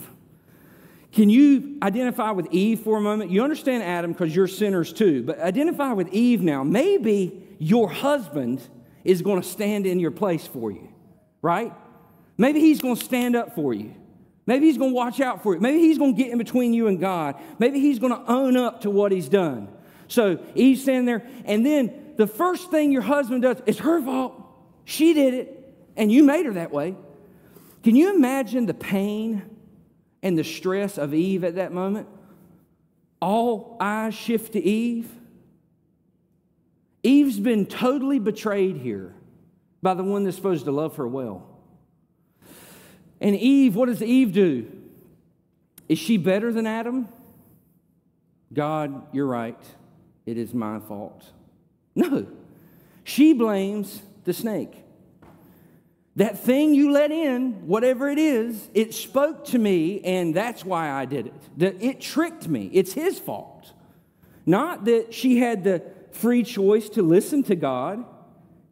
Can you identify with Eve for a moment? You understand Adam because you're sinners too, but identify with Eve now. Maybe your husband is going to stand in your place for you, right? Maybe he's going to stand up for you. Maybe he's going to watch out for you. Maybe he's going to get in between you and God. Maybe he's going to own up to what he's done. So Eve's standing there, and then the first thing your husband does is her fault. She did it, and you made her that way. Can you imagine the pain and the stress of Eve at that moment? All eyes shift to Eve. Eve's been totally betrayed here by the one that's supposed to love her well. And Eve, what does Eve do? Is she better than Adam? God, you're right. It is my fault. No. She blames the snake. That thing you let in, whatever it is, it spoke to me, and that's why I did it. That it tricked me. It's his fault. Not that she had the free choice to listen to God,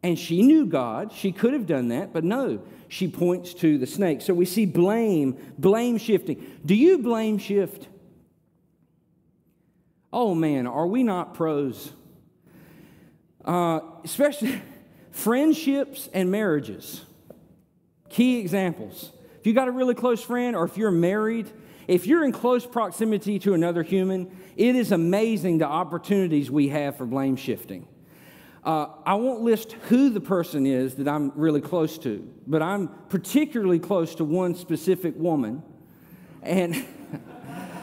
and she knew God. She could have done that, but no, she points to the snake. So we see blame, blame shifting. Do you blame shift? Oh man, are we not pros? Uh, especially friendships and marriages. Key examples. If you got a really close friend or if you're married, if you're in close proximity to another human, it is amazing the opportunities we have for blame shifting. Uh, I won't list who the person is that I'm really close to, but I'm particularly close to one specific woman. And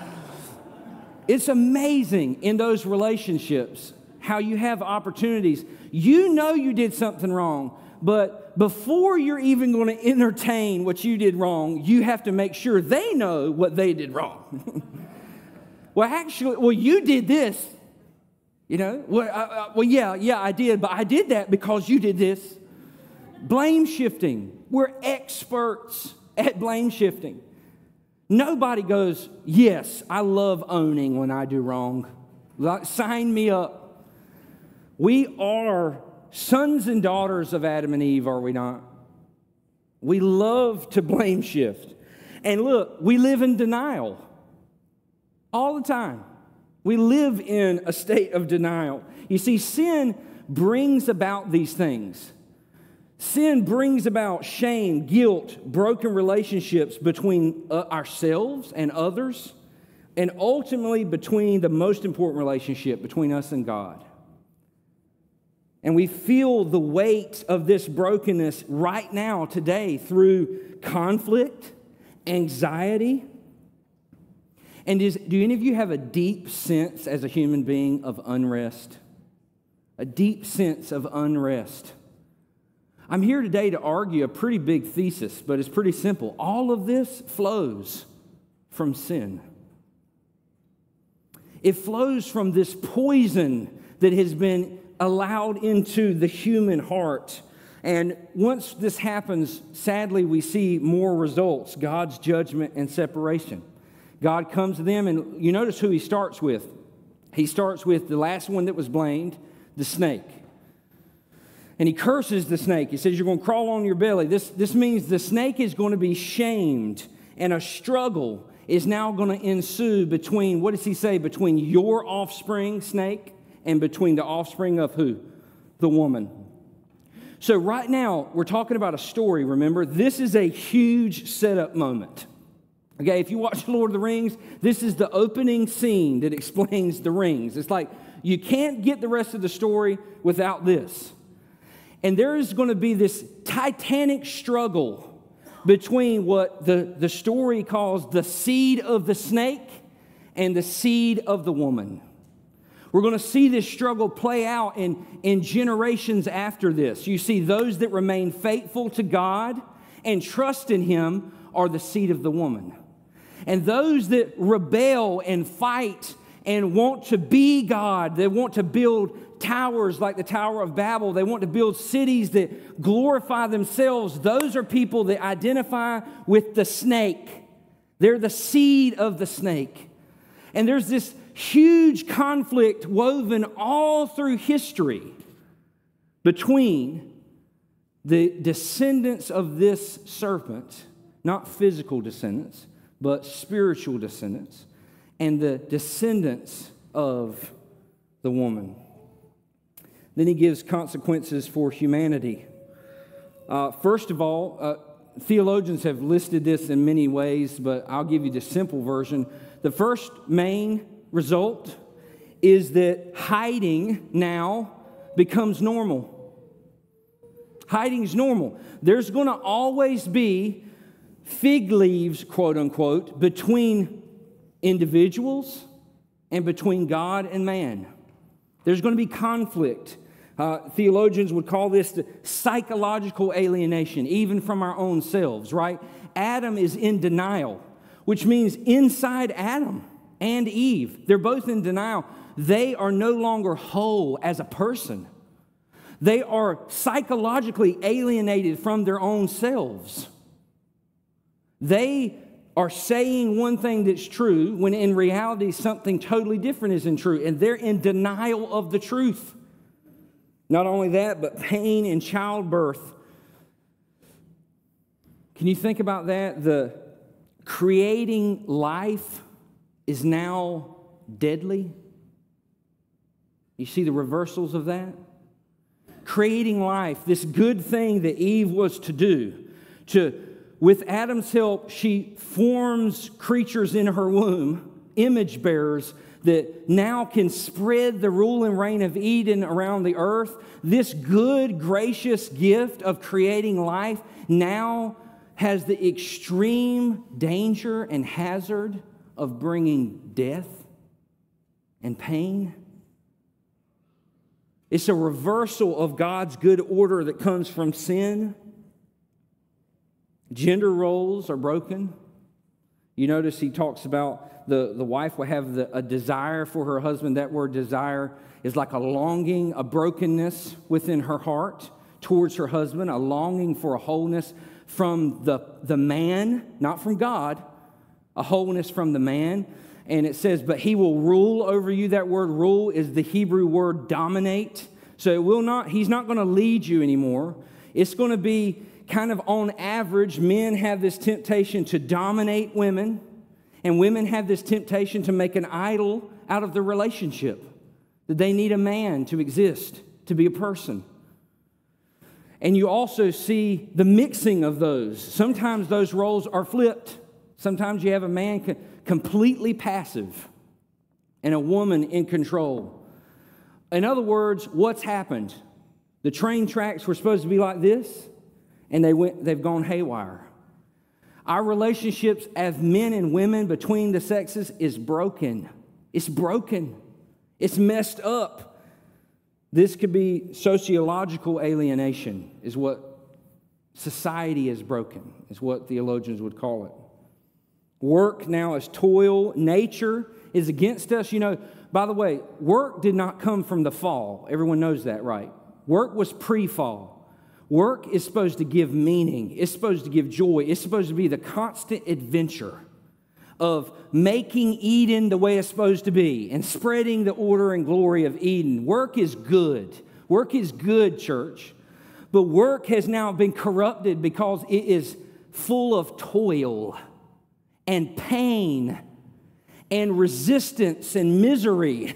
it's amazing in those relationships how you have opportunities. You know you did something wrong, but before you're even going to entertain what you did wrong, you have to make sure they know what they did wrong. well, actually, well, you did this. You know, well, uh, uh, well, yeah, yeah, I did, but I did that because you did this. Blame shifting. We're experts at blame shifting. Nobody goes, Yes, I love owning when I do wrong. Like, sign me up. We are sons and daughters of Adam and Eve, are we not? We love to blame shift. And look, we live in denial all the time. We live in a state of denial. You see, sin brings about these things. Sin brings about shame, guilt, broken relationships between uh, ourselves and others, and ultimately between the most important relationship between us and God. And we feel the weight of this brokenness right now, today, through conflict, anxiety, and is, do any of you have a deep sense as a human being of unrest? A deep sense of unrest. I'm here today to argue a pretty big thesis, but it's pretty simple. All of this flows from sin. It flows from this poison that has been allowed into the human heart. And once this happens, sadly, we see more results God's judgment and separation. God comes to them, and you notice who he starts with. He starts with the last one that was blamed, the snake. And he curses the snake. He says, You're going to crawl on your belly. This, this means the snake is going to be shamed, and a struggle is now going to ensue between, what does he say, between your offspring, snake, and between the offspring of who? The woman. So, right now, we're talking about a story, remember? This is a huge setup moment. Okay, if you watch Lord of the Rings, this is the opening scene that explains the rings. It's like you can't get the rest of the story without this. And there is going to be this titanic struggle between what the, the story calls the seed of the snake and the seed of the woman. We're going to see this struggle play out in, in generations after this. You see, those that remain faithful to God and trust in Him are the seed of the woman. And those that rebel and fight and want to be God, they want to build towers like the Tower of Babel, they want to build cities that glorify themselves. Those are people that identify with the snake. They're the seed of the snake. And there's this huge conflict woven all through history between the descendants of this serpent, not physical descendants, but spiritual descendants, and the descendants of the woman. Then he gives consequences for humanity. Uh, first of all, uh, theologians have listed this in many ways, but I'll give you the simple version. The first main result is that hiding now becomes normal. Hiding is normal. There's going to always be fig leaves, quote unquote, between individuals and between God and man. There's going to be conflict. Uh, theologians would call this the psychological alienation, even from our own selves, right? Adam is in denial, which means inside Adam and Eve, they're both in denial. They are no longer whole as a person. They are psychologically alienated from their own selves. They are saying one thing that's true when in reality something totally different isn't true, and they're in denial of the truth. Not only that, but pain in childbirth. Can you think about that? The creating life is now deadly. You see the reversals of that? Creating life, this good thing that Eve was to do, to with Adam's help, she forms creatures in her womb, image bearers that now can spread the rule and reign of Eden around the earth. This good, gracious gift of creating life now has the extreme danger and hazard of bringing death and pain. It's a reversal of God's good order that comes from sin. Gender roles are broken. You notice he talks about the, the wife will have the, a desire for her husband. That word desire is like a longing, a brokenness within her heart towards her husband, a longing for a wholeness from the, the man, not from God, a wholeness from the man. And it says, but he will rule over you. That word rule is the Hebrew word dominate. So it will not, he's not going to lead you anymore. It's going to be kind of on average, men have this temptation to dominate women, and women have this temptation to make an idol out of the relationship. That they need a man to exist, to be a person. And you also see the mixing of those. Sometimes those roles are flipped. Sometimes you have a man completely passive and a woman in control. In other words, what's happened? The train tracks were supposed to be like this, and they went, they've gone haywire. Our relationships as men and women between the sexes is broken. It's broken. It's messed up. This could be sociological alienation, is what society is broken, is what theologians would call it. Work now is toil, nature is against us. You know, by the way, work did not come from the fall. Everyone knows that, right? Work was pre fall. Work is supposed to give meaning, it's supposed to give joy, it's supposed to be the constant adventure of making Eden the way it's supposed to be and spreading the order and glory of Eden. Work is good. Work is good, church. But work has now been corrupted because it is full of toil and pain and resistance and misery.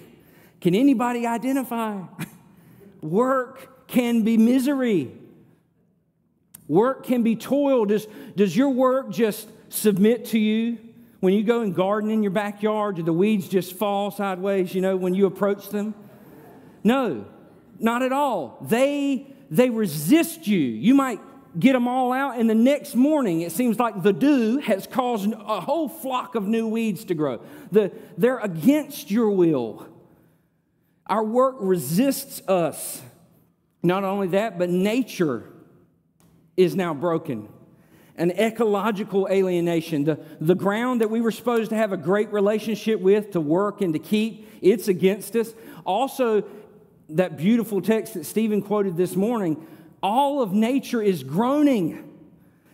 Can anybody identify? Work can be misery. Work can be toil. Does, does your work just submit to you? When you go and garden in your backyard, do the weeds just fall sideways, you know, when you approach them? No, not at all. They, they resist you. You might get them all out, and the next morning it seems like the dew has caused a whole flock of new weeds to grow. The, they're against your will. Our work resists us. Not only that, but nature is now broken an ecological alienation. The, the ground that we were supposed to have a great relationship with, to work and to keep, it's against us. Also, that beautiful text that Stephen quoted this morning all of nature is groaning.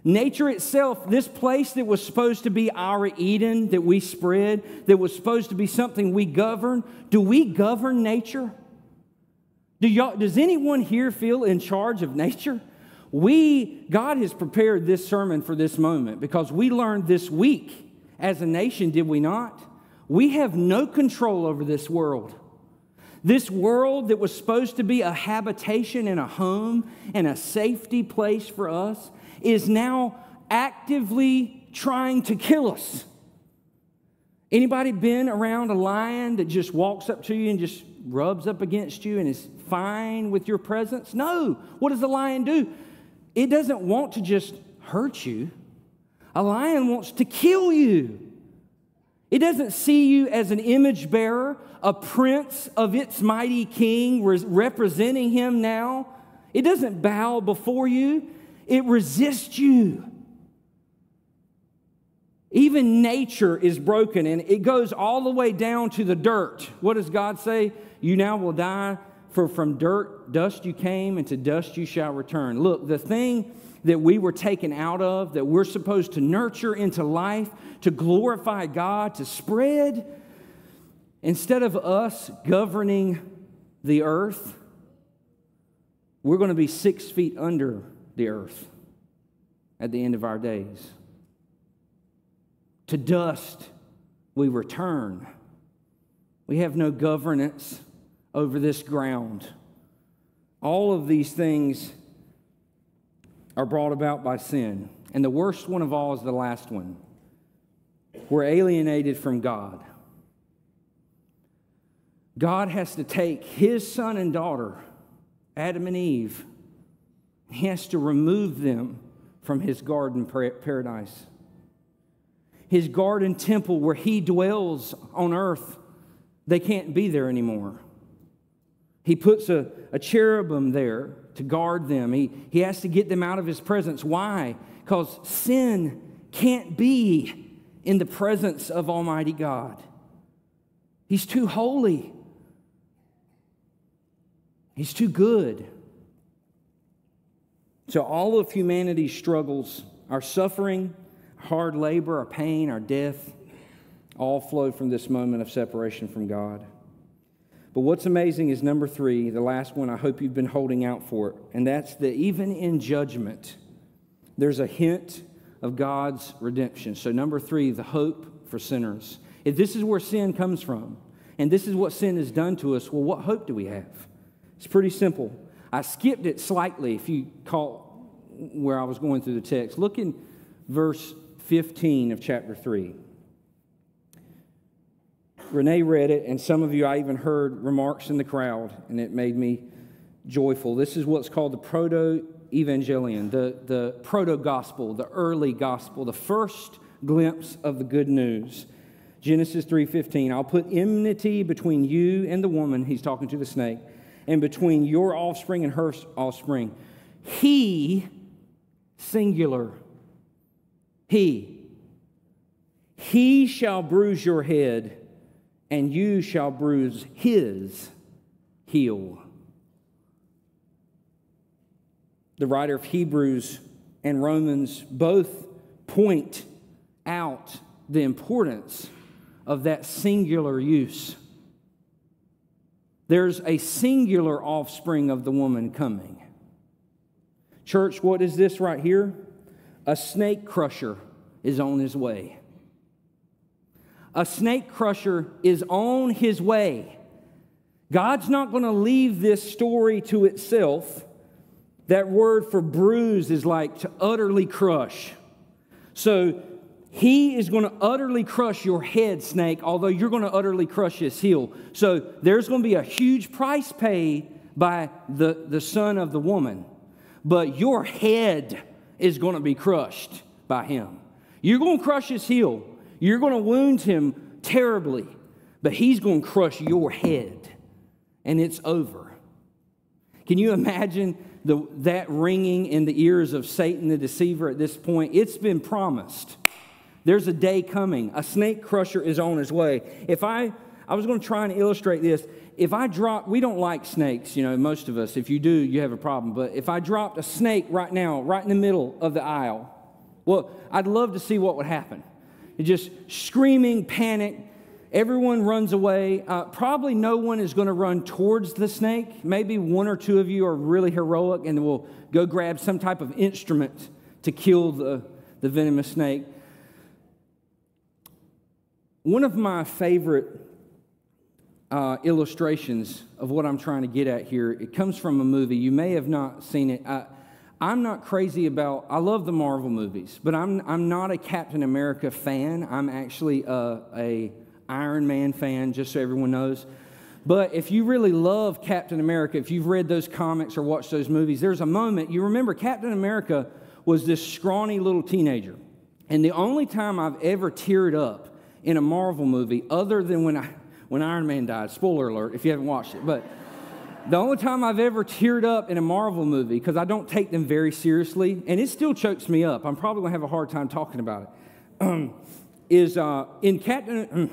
Nature itself, this place that was supposed to be our Eden that we spread, that was supposed to be something we govern, do we govern nature? Do y'all, does anyone here feel in charge of nature? We, God has prepared this sermon for this moment because we learned this week as a nation, did we not? We have no control over this world. This world that was supposed to be a habitation and a home and a safety place for us is now actively trying to kill us. Anybody been around a lion that just walks up to you and just rubs up against you and is fine with your presence? No. What does the lion do? It doesn't want to just hurt you, a lion wants to kill you. It doesn't see you as an image bearer, a prince of its mighty king, representing him now. It doesn't bow before you, it resists you. Even nature is broken and it goes all the way down to the dirt. What does God say? You now will die for from dirt, dust you came, and to dust you shall return. Look, the thing that we were taken out of, that we're supposed to nurture into life, to glorify God, to spread, instead of us governing the earth, we're going to be six feet under the earth at the end of our days. To dust we return. We have no governance over this ground. All of these things are brought about by sin. And the worst one of all is the last one. We're alienated from God. God has to take his son and daughter, Adam and Eve, he has to remove them from his garden paradise. His garden temple where he dwells on earth, they can't be there anymore. He puts a, a cherubim there to guard them. He, he has to get them out of his presence. Why? Because sin can't be in the presence of Almighty God. He's too holy, He's too good. So, all of humanity's struggles, our suffering, hard labor, our pain, our death, all flow from this moment of separation from God. But what's amazing is number three, the last one I hope you've been holding out for, it, and that's that even in judgment, there's a hint of God's redemption. So, number three, the hope for sinners. If this is where sin comes from, and this is what sin has done to us, well, what hope do we have? It's pretty simple. I skipped it slightly if you caught where I was going through the text. Look in verse 15 of chapter 3. Renee read it, and some of you, I even heard remarks in the crowd, and it made me joyful. This is what's called the proto evangelion, the, the proto gospel, the early gospel, the first glimpse of the good news. Genesis 3:15 I'll put enmity between you and the woman he's talking to the snake and between your offspring and her offspring he singular he he shall bruise your head and you shall bruise his heel. The writer of Hebrews and Romans both point out the importance of that singular use. There's a singular offspring of the woman coming. Church, what is this right here? A snake crusher is on his way. A snake crusher is on his way. God's not going to leave this story to itself. That word for bruise is like to utterly crush. So he is going to utterly crush your head, snake, although you're going to utterly crush his heel. So there's going to be a huge price paid by the, the son of the woman. But your head is going to be crushed by him. You're going to crush his heel. You're going to wound him terribly. But he's going to crush your head. And it's over. Can you imagine the, that ringing in the ears of Satan the deceiver at this point? It's been promised. There's a day coming. A snake crusher is on his way. If I, I was going to try and illustrate this. If I drop, we don't like snakes, you know, most of us. If you do, you have a problem. But if I dropped a snake right now, right in the middle of the aisle, well, I'd love to see what would happen. Just screaming, panic. Everyone runs away. Uh, probably no one is going to run towards the snake. Maybe one or two of you are really heroic and will go grab some type of instrument to kill the, the venomous snake. One of my favorite uh, illustrations of what I'm trying to get at here, it comes from a movie. You may have not seen it. I'm not crazy about, I love the Marvel movies, but I'm, I'm not a Captain America fan. I'm actually a, a Iron Man fan, just so everyone knows. But if you really love Captain America, if you've read those comics or watched those movies, there's a moment, you remember Captain America was this scrawny little teenager. And the only time I've ever teared up in a Marvel movie other than when, I, when Iron Man died. Spoiler alert if you haven't watched it. But the only time I've ever teared up in a Marvel movie, because I don't take them very seriously, and it still chokes me up, I'm probably going to have a hard time talking about it, is uh, in, Captain,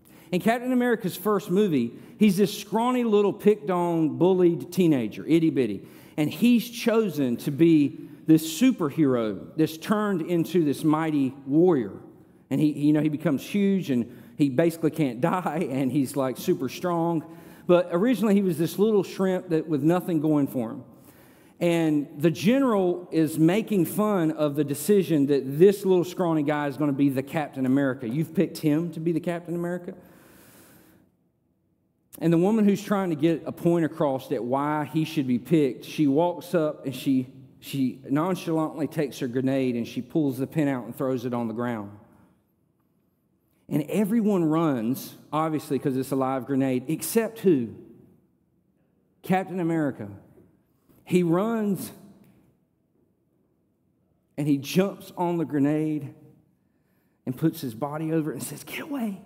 in Captain America's first movie, he's this scrawny little picked on, bullied teenager, itty bitty. And he's chosen to be this superhero that's turned into this mighty warrior and he, you know, he becomes huge and he basically can't die and he's like super strong. But originally he was this little shrimp that with nothing going for him. And the general is making fun of the decision that this little scrawny guy is going to be the Captain America. You've picked him to be the Captain America. And the woman who's trying to get a point across that why he should be picked, she walks up and she, she nonchalantly takes her grenade and she pulls the pin out and throws it on the ground. And everyone runs, obviously, because it's a live grenade, except who? Captain America. He runs and he jumps on the grenade and puts his body over it and says, Get away,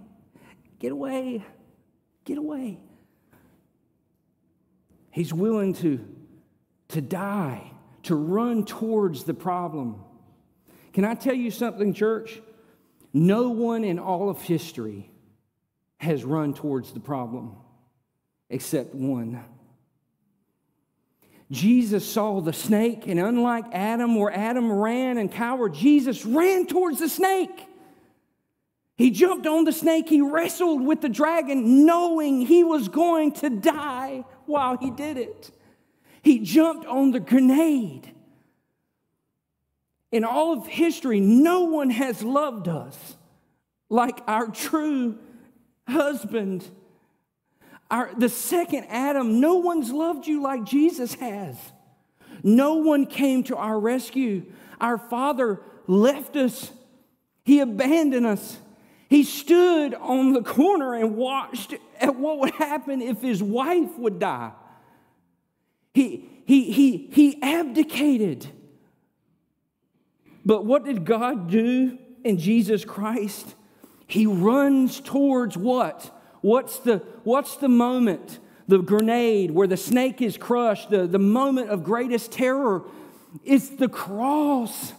get away, get away. He's willing to, to die, to run towards the problem. Can I tell you something, church? No one in all of history has run towards the problem except one. Jesus saw the snake, and unlike Adam, where Adam ran and cowered, Jesus ran towards the snake. He jumped on the snake, he wrestled with the dragon, knowing he was going to die while he did it. He jumped on the grenade in all of history, no one has loved us like our true husband. Our, the second Adam, no one's loved you like Jesus has. No one came to our rescue. Our Father left us, He abandoned us. He stood on the corner and watched at what would happen if his wife would die. He, he, he, he abdicated. But what did God do in Jesus Christ? He runs towards what? What's the, what's the moment? The grenade where the snake is crushed, the, the moment of greatest terror. It's the cross.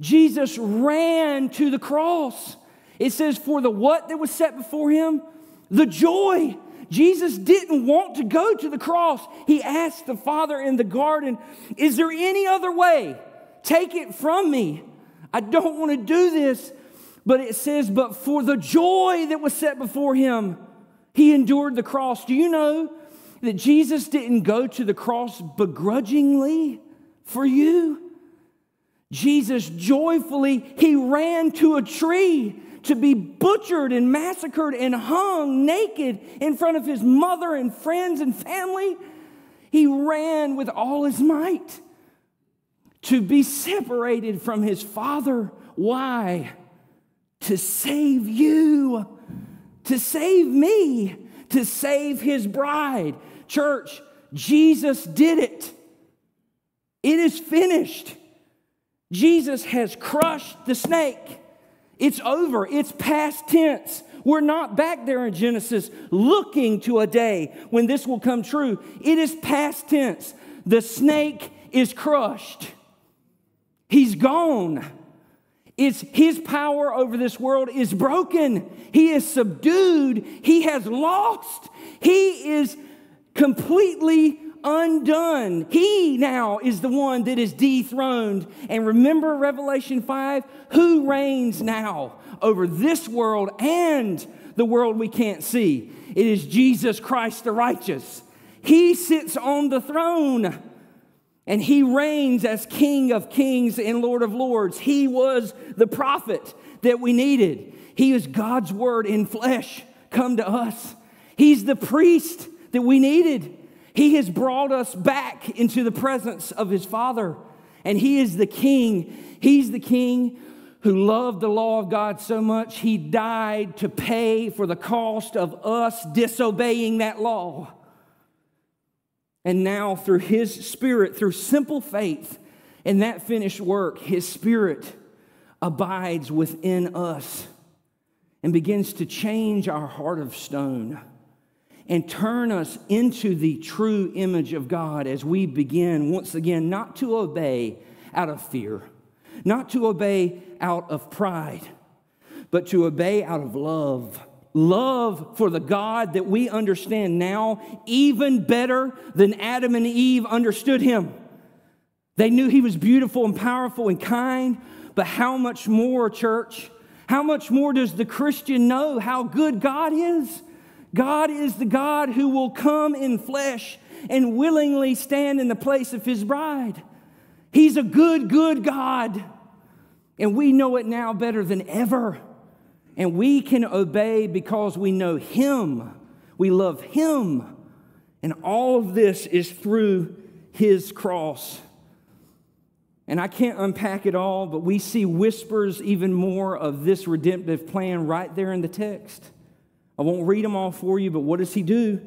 Jesus ran to the cross. It says, For the what that was set before him? The joy. Jesus didn't want to go to the cross. He asked the Father in the garden, Is there any other way? Take it from me. I don't want to do this. But it says, But for the joy that was set before him, he endured the cross. Do you know that Jesus didn't go to the cross begrudgingly for you? Jesus joyfully, he ran to a tree to be butchered and massacred and hung naked in front of his mother and friends and family. He ran with all his might to be separated from his father. Why? To save you, to save me, to save his bride. Church, Jesus did it. It is finished. Jesus has crushed the snake. It's over, it's past tense. We're not back there in Genesis looking to a day when this will come true. It is past tense. The snake is crushed, he's gone. It's his power over this world is broken. He is subdued. He has lost. He is completely undone. He now is the one that is dethroned. And remember Revelation 5? Who reigns now over this world and the world we can't see? It is Jesus Christ the righteous. He sits on the throne and he reigns as King of kings and Lord of lords. He was the prophet that we needed. He is God's word in flesh come to us. He's the priest that we needed. He has brought us back into the presence of his Father, and he is the king. He's the king who loved the law of God so much, he died to pay for the cost of us disobeying that law. And now, through his spirit, through simple faith in that finished work, his spirit abides within us and begins to change our heart of stone and turn us into the true image of God as we begin, once again, not to obey out of fear, not to obey out of pride, but to obey out of love. Love for the God that we understand now even better than Adam and Eve understood him. They knew he was beautiful and powerful and kind, but how much more, church? How much more does the Christian know how good God is? God is the God who will come in flesh and willingly stand in the place of his bride. He's a good, good God. And we know it now better than ever. And we can obey because we know him. We love him. And all of this is through his cross. And I can't unpack it all, but we see whispers even more of this redemptive plan right there in the text. I won't read them all for you, but what does he do?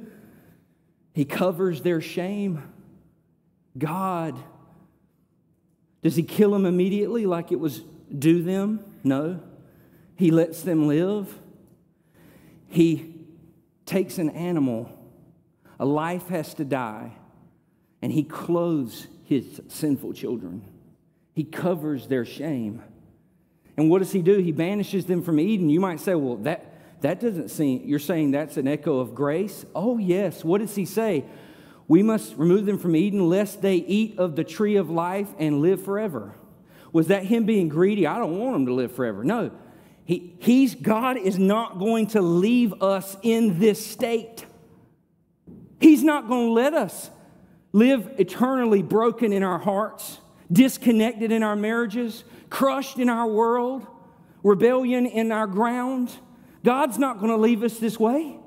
He covers their shame. God. Does he kill them immediately like it was due them? No. He lets them live. He takes an animal, a life has to die, and he clothes his sinful children. He covers their shame. And what does he do? He banishes them from Eden. You might say, well, that, that doesn't seem, you're saying that's an echo of grace? Oh, yes. What does he say? We must remove them from Eden lest they eat of the tree of life and live forever. Was that him being greedy? I don't want them to live forever. No. He, he's, God is not going to leave us in this state. He's not going to let us live eternally broken in our hearts, disconnected in our marriages, crushed in our world, rebellion in our ground. God's not going to leave us this way.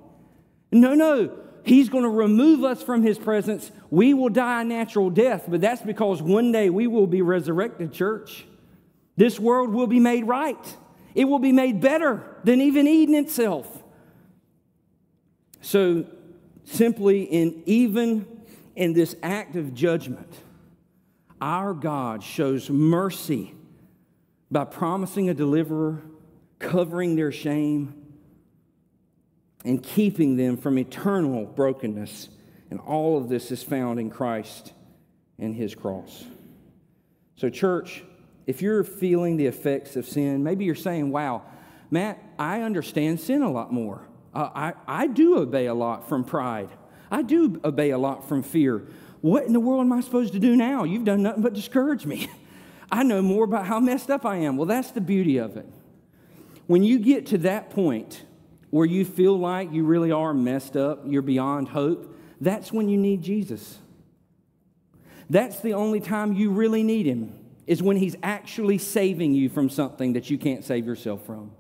No, no. He's going to remove us from His presence. We will die a natural death, but that's because one day we will be resurrected, church. This world will be made right, it will be made better than even Eden itself. So, simply, in even in this act of judgment, our God shows mercy by promising a deliverer, covering their shame, and keeping them from eternal brokenness. And all of this is found in Christ and his cross. So, church, if you're feeling the effects of sin, maybe you're saying, wow, Matt, I understand sin a lot more. Uh, I, I do obey a lot from pride. I do obey a lot from fear. What in the world am I supposed to do now? You've done nothing but discourage me. I know more about how messed up I am. Well, that's the beauty of it. When you get to that point where you feel like you really are messed up, you're beyond hope, that's when you need Jesus. That's the only time you really need Him, is when He's actually saving you from something that you can't save yourself from.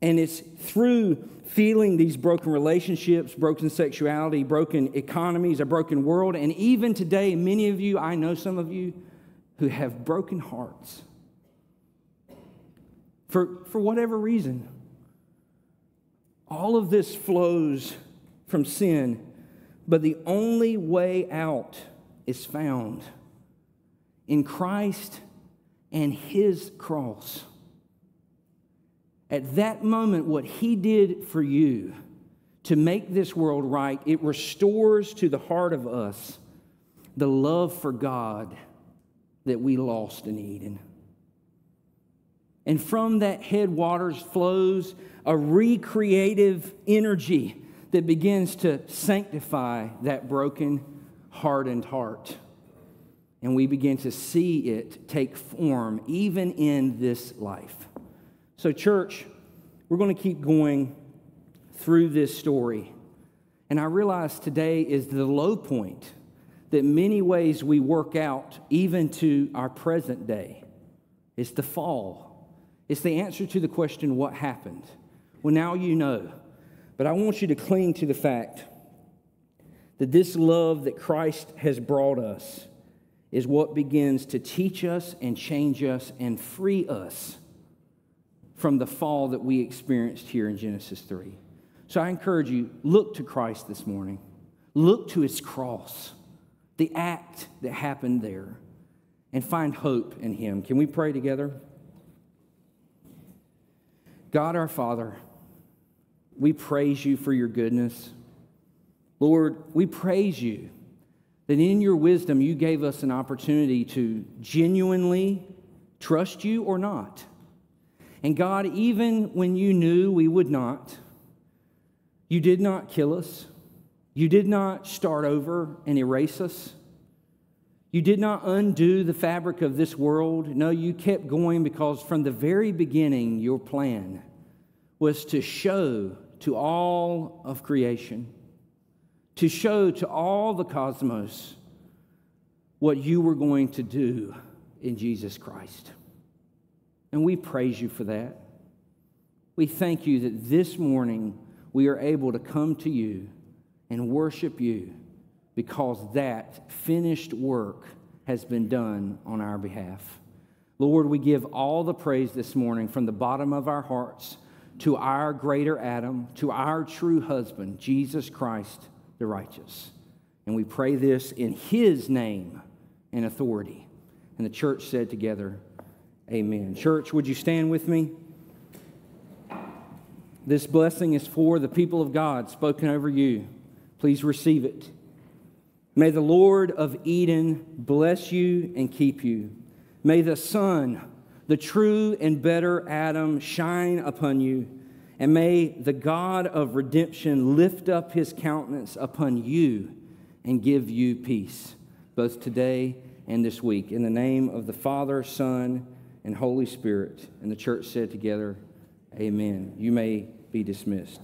And it's through feeling these broken relationships, broken sexuality, broken economies, a broken world, and even today, many of you, I know some of you, who have broken hearts. For, for whatever reason, all of this flows from sin, but the only way out is found in Christ and His cross. At that moment, what He did for you to make this world right, it restores to the heart of us the love for God that we lost in Eden. And from that headwaters flows a recreative energy that begins to sanctify that broken, hardened heart. And we begin to see it take form even in this life. So, church, we're going to keep going through this story. And I realize today is the low point that many ways we work out, even to our present day. It's the fall. It's the answer to the question, what happened? Well, now you know. But I want you to cling to the fact that this love that Christ has brought us is what begins to teach us and change us and free us from the fall that we experienced here in Genesis 3. So I encourage you, look to Christ this morning. Look to his cross, the act that happened there, and find hope in him. Can we pray together? God our Father, we praise you for your goodness. Lord, we praise you that in your wisdom you gave us an opportunity to genuinely trust you or not. And God, even when you knew we would not, you did not kill us. You did not start over and erase us. You did not undo the fabric of this world. No, you kept going because from the very beginning, your plan was to show to all of creation, to show to all the cosmos what you were going to do in Jesus Christ. And we praise you for that. We thank you that this morning we are able to come to you and worship you because that finished work has been done on our behalf. Lord, we give all the praise this morning from the bottom of our hearts to our greater Adam, to our true husband, Jesus Christ the righteous. And we pray this in his name and authority. And the church said together, Amen. Church, would you stand with me? This blessing is for the people of God spoken over you. Please receive it. May the Lord of Eden bless you and keep you. May the sun the true and better Adam shine upon you. And may the God of redemption lift up his countenance upon you and give you peace, both today and this week. In the name of the Father, Son, and Holy Spirit. And the church said together, Amen. You may be dismissed.